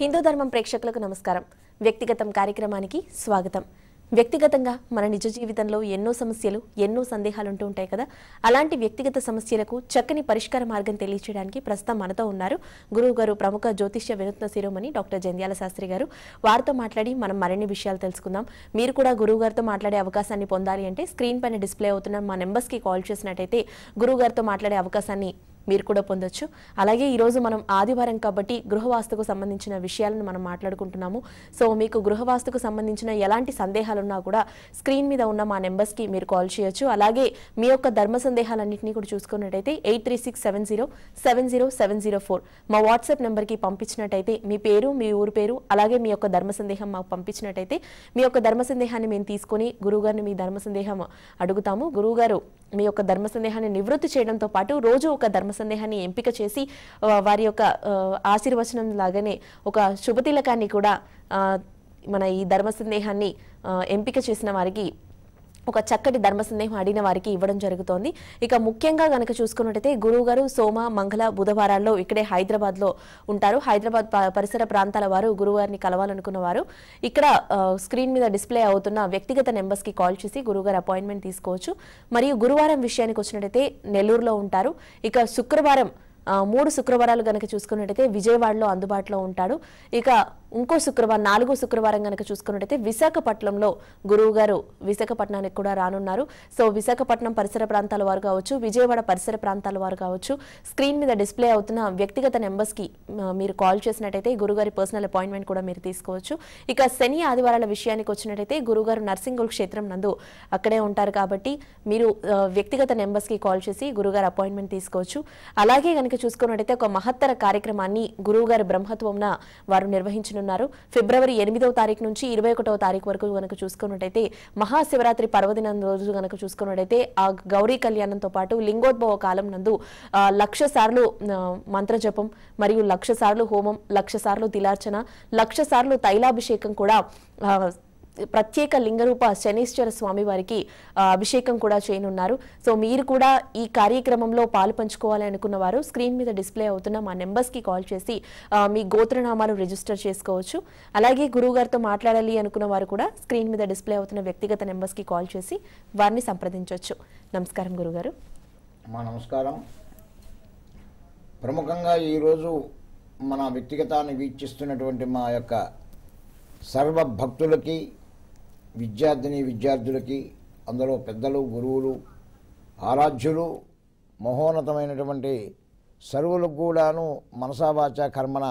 హిందూ ధర్మం ప్రేక్షకులకు నమస్కారం. వ్యక్తిగతం కార్యక్రమానికి స్వాగతం. వ్యక్తిగతంగా మన నిజ జీవితంలో ఎన్నో సమస్యలు ఎన్నో సందేహాలు ఉంటూ ఉంటాయి కదా? అలాంటి వ్యక్తిగత సమస్యలకు చక్కని పరిష్కార మార్గం తెలియచేయడానికి ప్రస్తుతం మనతో ఉన్నారు గురువు గారు ప్రముఖ జ్యోతిష్య వినూత్న శిరోమణి డాక్టర్ జంధ్యాల శాస్త్రి గారు. వారితో మాట్లాడి మనం మరిన్ని విషయాలు తెలుసుకుందాం. మీరు కూడా గురువు గారితో మాట్లాడే అవకాశాన్ని పొందాలి అంటే స్క్రీన్ పైన డిస్ప్లే అవుతున్న మా నెంబర్స్కి కాల్ చేసినట్టయితే గురువు గారితో మాట్లాడే అవకాశాన్ని మీరు కూడా పొందొచ్చు. అలాగే ఈరోజు మనం ఆదివారం కాబట్టి గృహవాస్తుకు సంబంధించిన విషయాలను మనం మాట్లాడుకుంటున్నాము. సో మీకు గృహవాస్తుకు సంబంధించిన ఎలాంటి సందేహాలున్నా కూడా స్క్రీన్ మీద ఉన్న మా నెంబర్స్కి మీరు కాల్ చేయొచ్చు. అలాగే మీ యొక్క ధర్మ సందేహాలన్నింటినీ కూడా చూసుకున్నట్టయితే eight three six seven zero seven zero seven zero four మా వాట్సాప్ నెంబర్కి పంపించినట్టయితే మీ పేరు మీ ఊరు పేరు అలాగే మీ యొక్క ధర్మ సందేహం మాకు పంపించినట్టయితే మీ యొక్క ధర్మ సందేహాన్ని మేము తీసుకొని గురువుగారిని మీ ధర్మ సందేహం అడుగుతాము. గురువుగారు మీ యొక్క ధర్మ సందేహాన్ని నివృత్తి చేయడంతో పాటు రోజు ఒక ధర్మ సందేహాన్ని ఎంపిక చేసి వారి యొక్క ఆశీర్వచనం లాగానే ఒక శుభతిలకాన్ని కూడా మన ఈ ధర్మ సందేహాన్ని ఎంపిక చేసిన వారికి ఒక చక్కటి ధర్మ సందేహం అడిగిన వారికి ఇవ్వడం జరుగుతోంది. ఇక ముఖ్యంగా గనక చూసుకున్నట్టయితే గురువు గారు సోమ మంగళ బుధవారాల్లో ఇక్కడే హైదరాబాద్లో ఉంటారు. హైదరాబాద్ పరిసర ప్రాంతాల వారు గురువారిని కలవాలనుకున్న వారు ఇక్కడ స్క్రీన్ మీద డిస్ప్లే అవుతున్న వ్యక్తిగత నెంబర్స్కి కాల్ చేసి గురువుగారు అపాయింట్మెంట్ తీసుకోవచ్చు. మరియు గురువారం విషయానికి వచ్చినట్టయితే నెల్లూరులో ఉంటారు. ఇక శుక్రవారం మూడు శుక్రవారాలు గనక చూసుకున్నట్టయితే విజయవాడలో అందుబాటులో ఉంటాడు. ఇక ఇంకో శుక్రవారం నాలుగో శుక్రవారం గనక చూసుకున్నట్టయితే విశాఖపట్నంలో గురువు గారు విశాఖపట్నానికి కూడా రానున్నారు. సో విశాఖపట్నం పరిసర ప్రాంతాల వారు కావచ్చు విజయవాడ పరిసర ప్రాంతాల వారు కావచ్చు స్క్రీన్ మీద డిస్ప్లే అవుతున్న వ్యక్తిగత నెంబర్స్కి మీరు కాల్ చేసినట్టయితే గురుగారి పర్సనల్ అపాయింట్మెంట్ కూడా మీరు తీసుకోవచ్చు. ఇక శని ఆదివారాల విషయానికి వచ్చినట్టయితే గురుగారు నర్సింగుల్ క్షేత్రం నందు అక్కడే ఉంటారు కాబట్టి మీరు వ్యక్తిగత నెంబర్స్కి కాల్ చేసి గురుగారు అపాయింట్మెంట్ తీసుకోవచ్చు. అలాగే కనుక చూసుకున్నట్టయితే ఒక మహత్తర కార్యక్రమాన్ని గురువుగారి బ్రహ్మత్వంన వారు నిర్వహించిన నిర్వహించనున్నారు ఫిబ్రవరి ఎనిమిదవ తారీఖు నుంచి ఇరవై ఒకటవ తారీఖు వరకు కనుక చూసుకున్నట్టయితే మహాశివరాత్రి పర్వదినం రోజు కనుక చూసుకున్నట్టయితే ఆ గౌరీ కళ్యాణంతో పాటు లింగోద్భవ కాలం నందు లక్ష సార్లు మంత్రజపం మరియు లక్ష సార్లు హోమం లక్ష సార్లు తిలార్చన లక్ష సార్లు తైలాభిషేకం కూడా ప్రత్యేక లింగరూప శనీశ్వర స్వామి వారికి అభిషేకం కూడా చేయనున్నారు. సో మీరు కూడా ఈ కార్యక్రమంలో పాలు పంచుకోవాలి అనుకున్న వారు స్క్రీన్ మీద డిస్ప్లే అవుతున్న మా నెంబర్స్కి కాల్ చేసి మీ గోత్రనామాలు రిజిస్టర్ చేసుకోవచ్చు. అలాగే గురువుగారితో మాట్లాడాలి అనుకున్న వారు కూడా స్క్రీన్ మీద డిస్ప్లే అవుతున్న వ్యక్తిగత నెంబర్స్కి కాల్ చేసి వారిని సంప్రదించవచ్చు నమస్కారం గురుగారు. మా నమస్కారం. ప్రముఖంగా ఈరోజు మన వ్యక్తిగతాన్ని వీక్షిస్తున్నటువంటి మా యొక్క సర్వ భక్తులకి విద్యార్థిని విద్యార్థులకి అందులో పెద్దలు గురువులు ఆరాధ్యులు మహోన్నతమైనటువంటి సర్వులకు కూడాను మనసావాచ కర్మన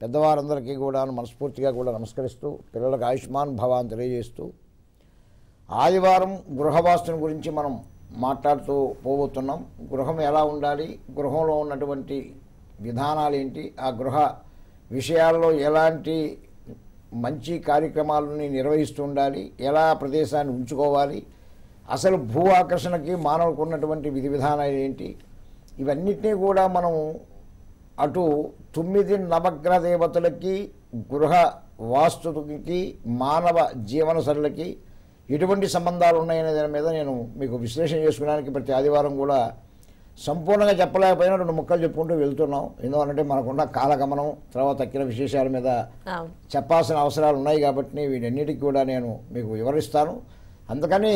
పెద్దవారందరికీ కూడాను మనస్ఫూర్తిగా కూడా నమస్కరిస్తూ పిల్లలకు ఆయుష్మాన్ భవాన్ తెలియజేస్తూ ఆదివారం గృహవాస్తుని గురించి మనం మాట్లాడుతూ పోబోతున్నాం. గృహం ఎలా ఉండాలి? గృహంలో ఉన్నటువంటి విధానాలు ఏంటి ఆ గృహ విషయాల్లో ఎలాంటి మంచి కార్యక్రమాలని నిర్వహిస్తూ ఉండాలి. ఎలా ప్రదేశాన్ని ఉంచుకోవాలి? అసలు భూ ఆకర్షణకి మానవులకు ఉన్నటువంటి విధి విధానాలు ఏంటి? ఇవన్నిటినీ కూడా మనం అటు తొమ్మిది నవగ్రహ దేవతలకి గృహ వాస్తుకి మానవ జీవనశైలికి ఎటువంటి సంబంధాలు ఉన్నాయనే దాని మీద నేను మీకు విశ్లేషణ చేసుకోవడానికి ప్రతి ఆదివారం కూడా సంపూర్ణంగా చెప్పలేకపోయినా రెండు ముక్కలు చెప్పుకుంటూ వెళ్తున్నాం. ఎందుకంటే మనకున్న కాలగమనం తర్వాత తక్కిన విశేషాల మీద చెప్పాల్సిన అవసరాలు ఉన్నాయి కాబట్టి వీటన్నిటికీ కూడా నేను మీకు వివరిస్తాను. అందుకని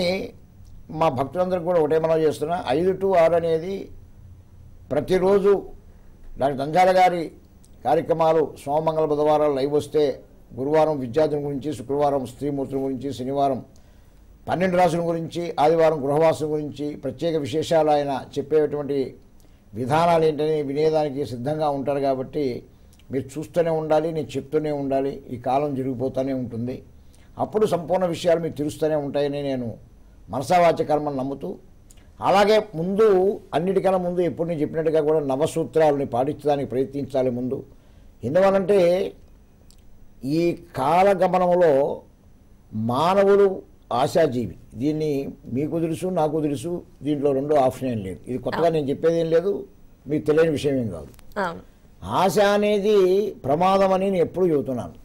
మా భక్తులందరికీ కూడా ఒకటే మనం చేస్తున్నా. ఐదు టు ఆరు అనేది ప్రతిరోజు డాక్టర్ దంజాల గారి కార్యక్రమాలు సోమమంగళ బుధవారాలు లైవ్ వస్తే గురువారం విద్యార్థుల గురించి శుక్రవారం స్త్రీమూర్తుల గురించి శనివారం పన్నెండు రాసుల గురించి ఆదివారం గృహవాసం గురించి ప్రత్యేక విశేషాలు ఆయన చెప్పేటువంటి విధానాలు ఏంటని వినేదానికి సిద్ధంగా ఉంటారు కాబట్టి మీరు చూస్తూనే ఉండాలి నేను చెప్తూనే ఉండాలి ఈ కాలం జరిగిపోతూనే ఉంటుంది. అప్పుడు సంపూర్ణ విషయాలు మీకు తెలుస్తూనే ఉంటాయని నేను మనసావాచ్య కర్మను నమ్ముతూ అలాగే ముందు అన్నిటికన్నా ముందు ఎప్పుడు నేను చెప్పినట్టుగా కూడా నవసూత్రాలని పాటించడానికి ప్రయత్నించాలి ముందు. ఎందువలంటే ఈ కాలగమనంలో మానవులు ఆశాజీవి. దీన్ని మీకు తెలుసు నాకు తెలుసు దీంట్లో రెండో ఆప్షన్ ఏం లేదు. ఇది కొత్తగా నేను చెప్పేది ఏం లేదు మీకు తెలియని విషయం ఏం కాదు. ఆశ అనేది ప్రమాదం అని నేను ఎప్పుడు చెబుతున్నాను.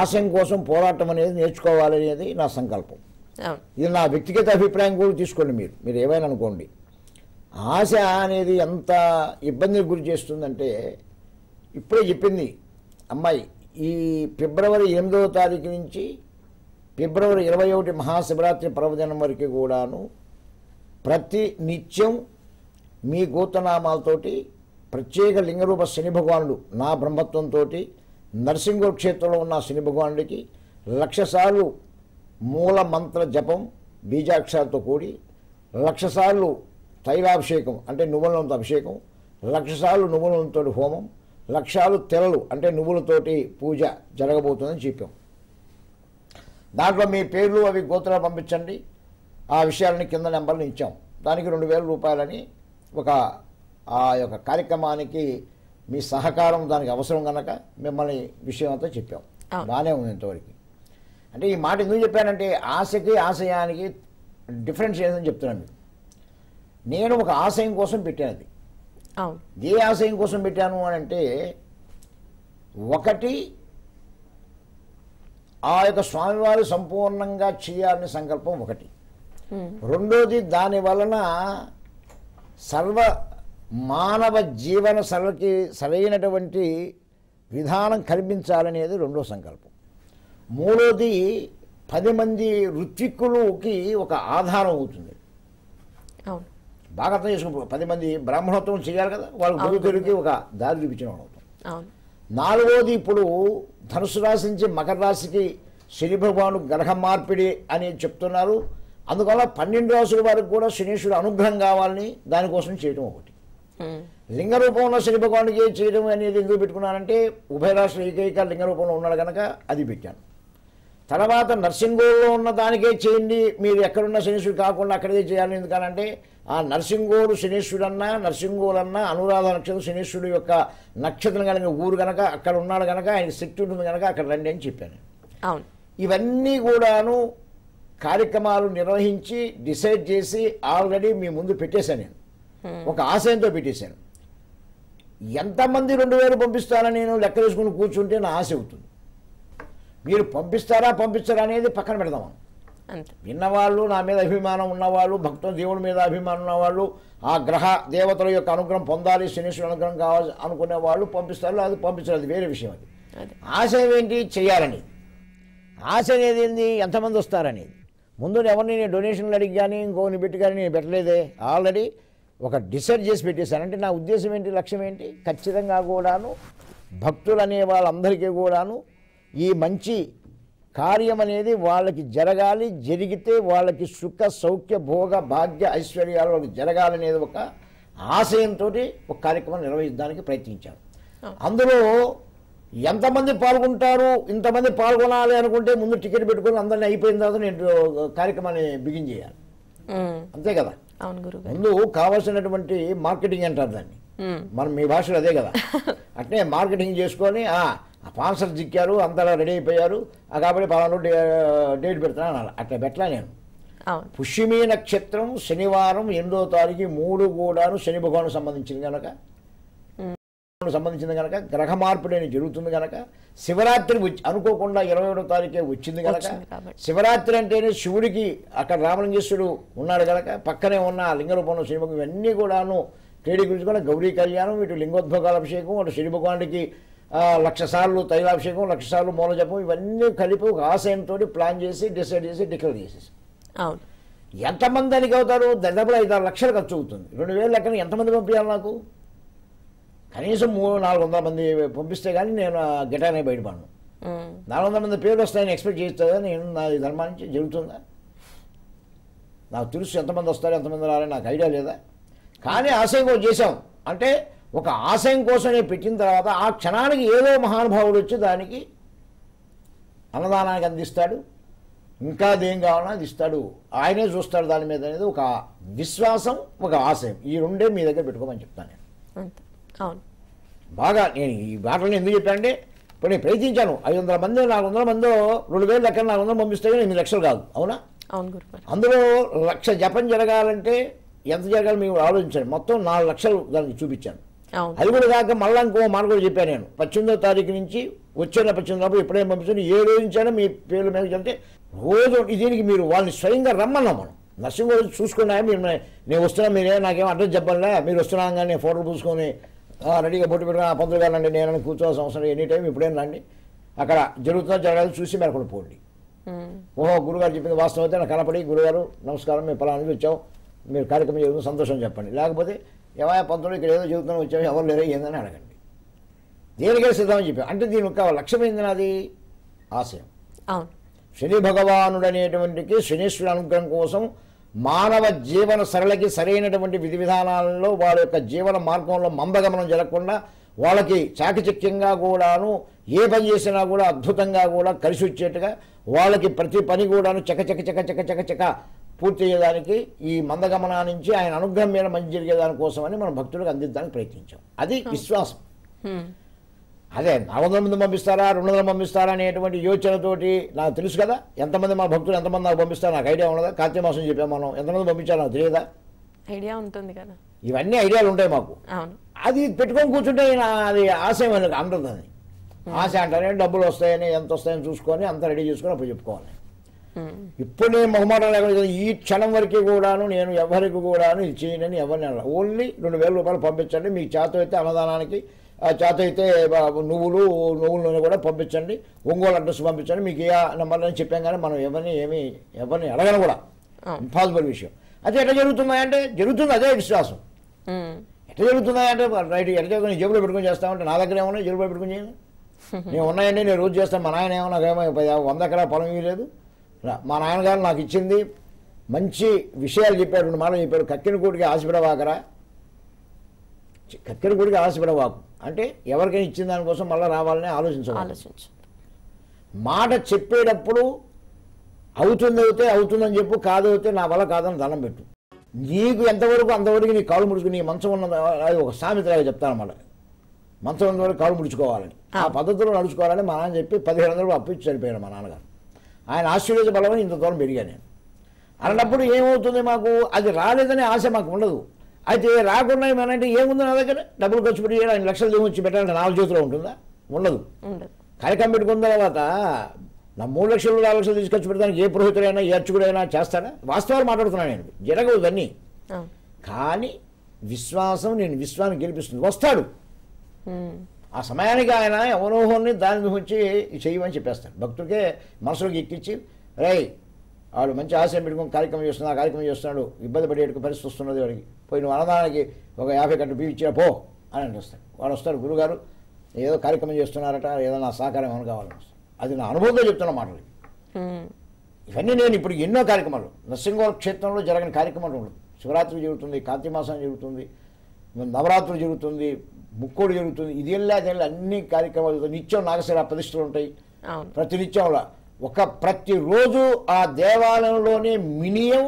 ఆశయం కోసం పోరాటం అనేది నేర్చుకోవాలనేది నా సంకల్పం. ఇది నా వ్యక్తిగత అభిప్రాయం కూడా తీసుకోండి మీరు. మీరు ఏమైనా అనుకోండి. ఆశ అనేది ఎంత ఇబ్బందికి గురి చేస్తుందంటే ఇప్పుడే చెప్పింది అమ్మాయి ఈ ఫిబ్రవరి ఎనిమిదవ తారీఖు నుంచి ఫిబ్రవరి ఇరవై ఒకటి మహాశివరాత్రి పర్వదినం వరకు కూడాను ప్రతి నిత్యం మీ గోతనామాలతోటి ప్రత్యేక లింగరూప శని భగవానుడు నా బ్రహ్మత్వంతో నరసింహ క్షేత్రంలో ఉన్న శని భగవానుడికి లక్షసార్లు మూల మంత్ర జపం బీజాక్షరాలతో కూడి లక్షసార్లు తైలాభిషేకం అంటే నువ్వులంతో అభిషేకం లక్షసార్లు సార్లు నువ్వులతో హోమం లక్షాలు తెరలు అంటే నువ్వులతోటి పూజ జరగబోతుందని చెప్పాం. దాంట్లో మీ పేర్లు అవి గోత్రాలు పంపించండి. ఆ విషయాలని కింద నెంబర్లు ఇచ్చాం. దానికి రెండు వేల రూపాయలని ఒక ఆ యొక్క కార్యక్రమానికి మీ సహకారం దానికి అవసరం కనుక మిమ్మల్ని విషయం అంతా చెప్పాం. బాగానే ఉంది ఇంతవరకు. అంటే ఈ మాట ఎందుకు చెప్పానంటే ఆశకి ఆశయానికి డిఫరెన్స్ ఏందని చెప్తున్నాను మీకు. నేను ఒక ఆశయం కోసం పెట్టాను అది. ఏ ఆశయం కోసం పెట్టాను అని అంటే ఒకటి ఆ యొక్క స్వామివారు సంపూర్ణంగా చేయాలని సంకల్పం ఒకటి. రెండోది దాని వలన సర్వ మానవ జీవన సరళకి సరైనటువంటి విధానం కల్పించాలనేది రెండో సంకల్పం. మూడోది పది మంది ఋత్విక్కులకి ఒక ఆధారం అవుతుంది. అవును. బాగా అర్థం చేసుకుని పది మంది బ్రాహ్మణోత్వం చేయాలి కదా వాళ్ళు. గురువుకి ఒక దారి చూపించిన వాడు అవుతాం అవును. నాలుగోది ఇప్పుడు ధనుసు రాశి నుంచి మకర రాశికి శని భగవాను గ్రహ మార్పిడి అని చెప్తున్నారు. అందువల్ల పన్నెండు రాసుల వారికి కూడా శనీశ్వరుడు అనుగ్రహం కావాలని దానికోసం చేయడం ఒకటి. లింగ రూపంలో శని భగవానికి చేయడం అనేది ఎందుకు పెట్టుకున్నానంటే ఉభయ రాష్ట్ర ఏకైక లింగ రూపంలో ఉన్నాడు కనుక అది పెట్టాను. తర్వాత నర్సింగోలో ఉన్న దానికే చేయండి మీరు ఎక్కడున్న శనీశ్వరుడు కాకుండా అక్కడే చేయాలి ఎందుకనంటే ఆ నర్సింగోడు శనీశ్వరుడన్నా నర్సింగోలన్నా అనురాధ నక్షత్రం శనీశ్వరుడు యొక్క నక్షత్రం కలిగిన ఊరు కనుక అక్కడ ఉన్నాడు కనుక ఆయనకి శక్తి ఉంటుంది కనుక అక్కడ రండి అని చెప్పాను. అవును. ఇవన్నీ కూడాను కార్యక్రమాలు నిర్వహించి డిసైడ్ చేసి ఆల్రెడీ మీ ముందు పెట్టేశాను నేను. ఒక ఆశయంతో పెట్టేశాను. ఎంతమంది రెండు వేలు పంపిస్తారని నేను లెక్క వేసుకుని కూర్చుంటే నా ఆశ అవుతుంది. మీరు పంపిస్తారా పంపిస్తారా అనేది పక్కన పెడదాం. అంతే. విన్నవాళ్ళు నా మీద అభిమానం ఉన్నవాళ్ళు భక్తుల దేవుడి మీద అభిమానం ఉన్నవాళ్ళు ఆ గ్రహ దేవతల యొక్క అనుగ్రహం పొందాలి శనీశ్వరుడు అనుగ్రహం కావాలి అనుకునే వాళ్ళు పంపిస్తారు అది పంపించారు అది వేరే విషయం అది. అదే. ఆశయం ఏంటి? చేయాలని. ఆశ అనేది ఏంది? ఎంతమంది వస్తారనేది ముందు ఎవరిని నేను డొనేషన్లు అడిగి కానీ ఇంకోని పెట్టి కానీ నేను పెట్టలేదే. ఆల్రెడీ ఒక డిసైడ్ చేసి పెట్టేశాను అంటే నా ఉద్దేశం ఏంటి? లక్ష్యం ఏంటి? ఖచ్చితంగా కూడాను భక్తులు అనే వాళ్ళందరికీ కూడాను ఈ మంచి కార్యం అనేది వాళ్ళకి జరగాలి జరిగితే వాళ్ళకి సుఖ సౌఖ్య భోగ భాగ్య ఐశ్వర్యాలు వాళ్ళకి జరగాలనేది ఒక ఆశయంతో ఒక కార్యక్రమం నిర్వహించడానికి ప్రయత్నించాను అందులో ఎంతమంది పాల్గొంటారు ఇంతమంది పాల్గొనాలి అనుకుంటే ముందు టికెట్ పెట్టుకొని అందరినీ అయిపోయిన తర్వాత నేను కార్యక్రమాన్ని బిగిన్ చేయాలి. అంతే కదా? ముందు కావాల్సినటువంటి మార్కెటింగ్ అంటారు దాన్ని. మనం మీ భాషలో అదే కదా? అట్నే మార్కెటింగ్ చేసుకొని ఆ స్పాన్సర్ జిక్కారు అంతా రెడీ అయిపోయారు. ఆ కాబట్టి పలానా డేట్ పెడతాను అనాలి అట్లా పెట్టలా నేను. పుష్యమి నక్షత్రం శనివారం ఎనిమిదో తారీఖు మూడు కూడాను శని భగవాను సంబంధించింది కనుక సంబంధించింది కనుక గ్రహ మార్పిడి అనేది జరుగుతుంది కనుక శివరాత్రి అనుకోకుండా ఇరవై ఒకటో తారీఖే వచ్చింది కనుక. శివరాత్రి అంటేనే శివుడికి అక్కడ రామలింగేశ్వరుడు ఉన్నాడు కనుక పక్కనే ఉన్న లింగ రూపంలో శని భగవాన్ ఇవన్నీ కూడాను తేడి గురించి కూడా గౌరీ కళ్యాణం ఇటు లింగోద్భోగాల అభిషేకం అటు శని భగవానుడికి ఆ, లక్ష సార్లు తైలాభిషేకం లక్ష సార్లు మూల జపం ఇవన్నీ కలిపి ఒక ఆశయంతో ప్లాన్ చేసి డిసైడ్ చేసి డిక్లేర్ చేసేసి. అవును. ఎంతమంది దానికి అవుతారు? దాదాపు ఐదు ఆరు లక్షలు ఖర్చు అవుతుంది. రెండు వేల లెక్కన ఎంతమంది పంపించాలి నాకు? కనీసం మూడు నాలుగు వందల మంది పంపిస్తే కానీ నేను గిటానే బయటపడను. నాలుగు వందల మంది పేర్లు వస్తాయని ఎక్స్పెక్ట్ చేస్తుందా నేను నా ధర్మానికి జరుగుతుందా నాకు తెలుసు ఎంతమంది వస్తారు ఎంతమంది రారని నాకు ఐడియా లేదా? కానీ ఆశయం చేశాం. అంటే ఒక ఆశయం కోసమే పెట్టిన తర్వాత ఆ క్షణానికి ఏదో మహానుభావుడు వచ్చి దానికి అన్నదానానికి అందిస్తాడు. ఇంకా దేం కావాలన్నా అది ఇస్తాడు ఆయనే చూస్తాడు దాని మీద అనేది ఒక విశ్వాసం ఒక ఆశయం. ఈ రెండే మీ దగ్గర పెట్టుకోమని చెప్తాను నేను. బాగా నేను ఈ మాటలను ఎందుకు చెప్పానంటే ఇప్పుడు నేను ప్రయత్నించాను. ఐదు వందల మంది నాలుగు వందల మంది రెండు వేలు లెక్కన నాలుగు వందలు పంపిస్తే ఎనిమిది లక్షలు కాదు. అవునా? అందులో లక్ష జపం జరగాలంటే ఎంత జరగాలి మీరు ఆలోచించండి. మొత్తం నాలుగు లక్షలు దానికి చూపించాను. అది కూడా కాక మళ్ళీ ఇంకో మాట కూడా చెప్పాను నేను. పద్దెనిమిదో తారీఖు నుంచి వచ్చే పద్దెనిమిది లోపల ఎప్పుడైనా పంపించండి ఏ రోజు నుంచైనా మీ పేర్ల మీద చెప్తే రోజు దీనికి మీరు వాళ్ళని స్వయంగా రమ్మన్నాం మనం నర్సింగ్ రోజు చూసుకున్నా మీరు నేను వస్తున్నా మీరే నాకేం అడ్రస్ చెప్పాలే మీరు వస్తున్నాను కానీ నేను ఫోటోలు పూసుకొని ఆ, రెడీగా బొట్టు పెట్టుకుని ఆ పంతులు రండి నేను కూర్చోవాల్సిన అవసరం ఎనీ టైం ఇప్పుడేం రండి. అక్కడ జరుగుతుందో జరగాలి చూసి మెరకలు పోండి. ఉమ్, ఓహో గురుగారు చెప్పింది వాస్తవం అయితే నాకు కనపడి గురుగారు నమస్కారం మేము నుంచి వచ్చాం. మీరు కార్యక్రమం జరుగుతుంది సంతోషం చెప్పండి. లేకపోతే ఏమయ్య పంతులు ఇక్కడ ఏదో చెబుతున్నాం వచ్చాము ఎవరు లేరు ఏందని అడగండి. దేనికే సిద్ధమని చెప్పాం అంటే దీని యొక్క లక్ష్యం ఏంది నాది? ఆశయం. శని భగవానుడు అనేటువంటికి శనీశ్వరుడు అనుగ్రహం కోసం మానవ జీవన సరళకి సరైనటువంటి విధి విధానాలలో వాళ్ళ యొక్క జీవన మార్గంలో మందగమనం జరగకుండా వాళ్ళకి చాకచక్యంగా కూడాను ఏ పని చేసినా కూడా అద్భుతంగా కూడా కలిసి వచ్చేట్టుగా వాళ్ళకి ప్రతి పని కూడాను చక చక చక చక చక చక పూర్తి చేయడానికి ఈ మందగమనా నుంచి ఆయన అనుగ్రహం మీద మంచి జరిగేదాని కోసమని మనం భక్తులకు అందించడానికి ప్రయత్నించాం. అది విశ్వాసం. అదే నాలుగు వందల మంది పంపిస్తారా రెండు వందలు పంపిస్తారా అనేటువంటి యోచనతోటి నాకు తెలుసు కదా. ఎంతమంది మా భక్తులు ఎంతమంది నాకు పంపిస్తారా నాకు ఐడియా ఉన్నదా? కార్తీక మాసం చెప్పాం మనం. ఎంతమంది పంపించారో నాకు తెలియదా? ఐడియా ఉంటుంది కదా. ఇవన్నీ ఐడియాలు ఉంటాయి మాకు. అది పెట్టుకొని కూర్చుంటే అది ఆశయం అందదు అది ఆశ అంటానే డబ్బులు వస్తాయని ఎంత వస్తాయని చూసుకొని అంత రెడీ చేసుకొని అప్పుడు చెప్పుకోవాలి. ఇప్పుడు నేను మొహమాటం లేకుండా ఈ క్షణం వరకు కూడాను నేను ఎవరికి కూడాను ఇది చేయనని ఎవరిని అనను. ఓన్లీ రెండు వేల రూపాయలు పంపించండి. మీకు చేత అయితే అన్నదానానికి ఆ చేత అయితే బా- నువ్వులు నువ్వుల నూనె కూడా పంపించండి. ఒంగోలు అడ్రస్ పంపించండి. మీకు ఏ నెంబర్ అని చెప్పాం కానీ మనం ఎవరిని ఏమి ఎవరిని అడగను కూడా. ఇంపాసిబుల్ విషయం. అది ఎట్లా జరుగుతున్నాయంటే జరుగుతుంది అదే విశ్వాసం. ఉమ్, ఎట్లా జరుగుతున్నాయంటే రైట్ ఎట్లా జరుగుతుంది? జేబులో పెట్టుకొని చేస్తామంటే నా దగ్గర ఏమన్నా జేబులో పెట్టుకొని చేయను నేను ఉన్నాయండి నేను రోజు చేస్తాను. మా నాయన ఏమో నాకేమో పది- వంద ఎకరా పొలం ఇవ్వలేదు. మా నాన్నగారు నాకు ఇచ్చింది మంచి విషయాలు చెప్పారు రెండు మాటలు చెప్పారు. కక్కిన కూడికి ఆశపడవాకరా కక్కిన కూడికి ఆశపడవాకు అంటే ఎవరికైనా ఇచ్చిన దానికోసం మళ్ళీ రావాలని ఆలోచించవాలి ఆలోచించు మాట చెప్పేటప్పుడు అవుతుంది అవుతే అవుతుందని చెప్పు కాదు అవుతే నా వల్ల కాదని దండం పెట్టు. నీకు ఎంతవరకు అంతవరకు నీ కాలు ముడుచుకుని నీ మంచం ఉన్న అది ఒక సామెతలాగా చెప్తాను అన్నమాట. మంచం ఉన్నవరకు కాలు ముడుచుకోవాలని. ఆ పద్ధతిలో నడుచుకోవాలని మా నాన్న చెప్పి పదిహేను వందలు అప్పు ఇచ్చి చనిపోయాడు మా నాన్నగారు. ఆయన ఆశీర్వేద బలమని ఇంత దూరం పెరిగా నేను. అలాంటప్పుడు ఏమవుతుంది మాకు? అది రాలేదనే ఆశ మాకు ఉండదు. అయితే రాకుండా ఏమనంటే ఏముంది నా దగ్గర? డబ్బులు ఖర్చు పెట్టి ఐదు లక్షలు ఏమొచ్చి పెట్టాలంటే నాలుగు చేతిలో ఉంటుందా? ఉండదు. కార్యక్రమం పెట్టుకున్న తర్వాత నా మూడు లక్షలు నాలుగు లక్షలు తీసుకొచ్చి పెడతానికి ఏ పురోహితుడైనా ఏ అర్చకుడైనా చేస్తాడా? వాస్తవాలు మాట్లాడుతున్నాను నేను. జరగవు ఇవన్నీ. అవును. కానీ విశ్వాసం నేను విశ్వాన్ని గెలిపిస్తుంది. వస్తాడు. ఆ సమయానికి ఆయన ఎవరోహోని దాని వచ్చి చేయమని చెప్పేస్తాడు. భక్తుడికే మనసులోకి ఎక్కించి రేయ్ వాడు మంచి ఆశయం పెట్టుకుని కార్యక్రమం చేస్తున్నాడు ఆ కార్యక్రమం చేస్తున్నాడు ఇబ్బంది పడేట పరిస్థితి వస్తున్నది వాడికి. పోయి నువ్వు అన్నదానానికి ఒక యాభై గంటలు బీ ఇచ్చినా పో అని అనిపిస్తాడు వాడు వస్తాడు గురుగారు ఏదో కార్యక్రమం చేస్తున్నారట ఏదో నా సహకారం ఏమైనా కావాలని అది నా అనుభవంతో చెప్తున్న మాటలు ఇవన్నీ నేను ఇప్పుడు ఎన్నో కార్యక్రమాలు నరసింహవరం క్షేత్రంలో జరగని కార్యక్రమాలు ఉండదు. శివరాత్రి జరుగుతుంది కార్తీక మాసం జరుగుతుంది నవరాత్రులు జరుగుతుంది ముక్కోడు జరుగుతుంది. ఇదేళ్ళ అదేళ్ళ అన్ని కార్యక్రమాలు జరుగుతాయి. నిత్యం నాగశిర ప్రతిష్టలు ఉంటాయి. ప్రతి నిత్యంలో ఒక ప్రతిరోజు ఆ దేవాలయంలోనే మినిమం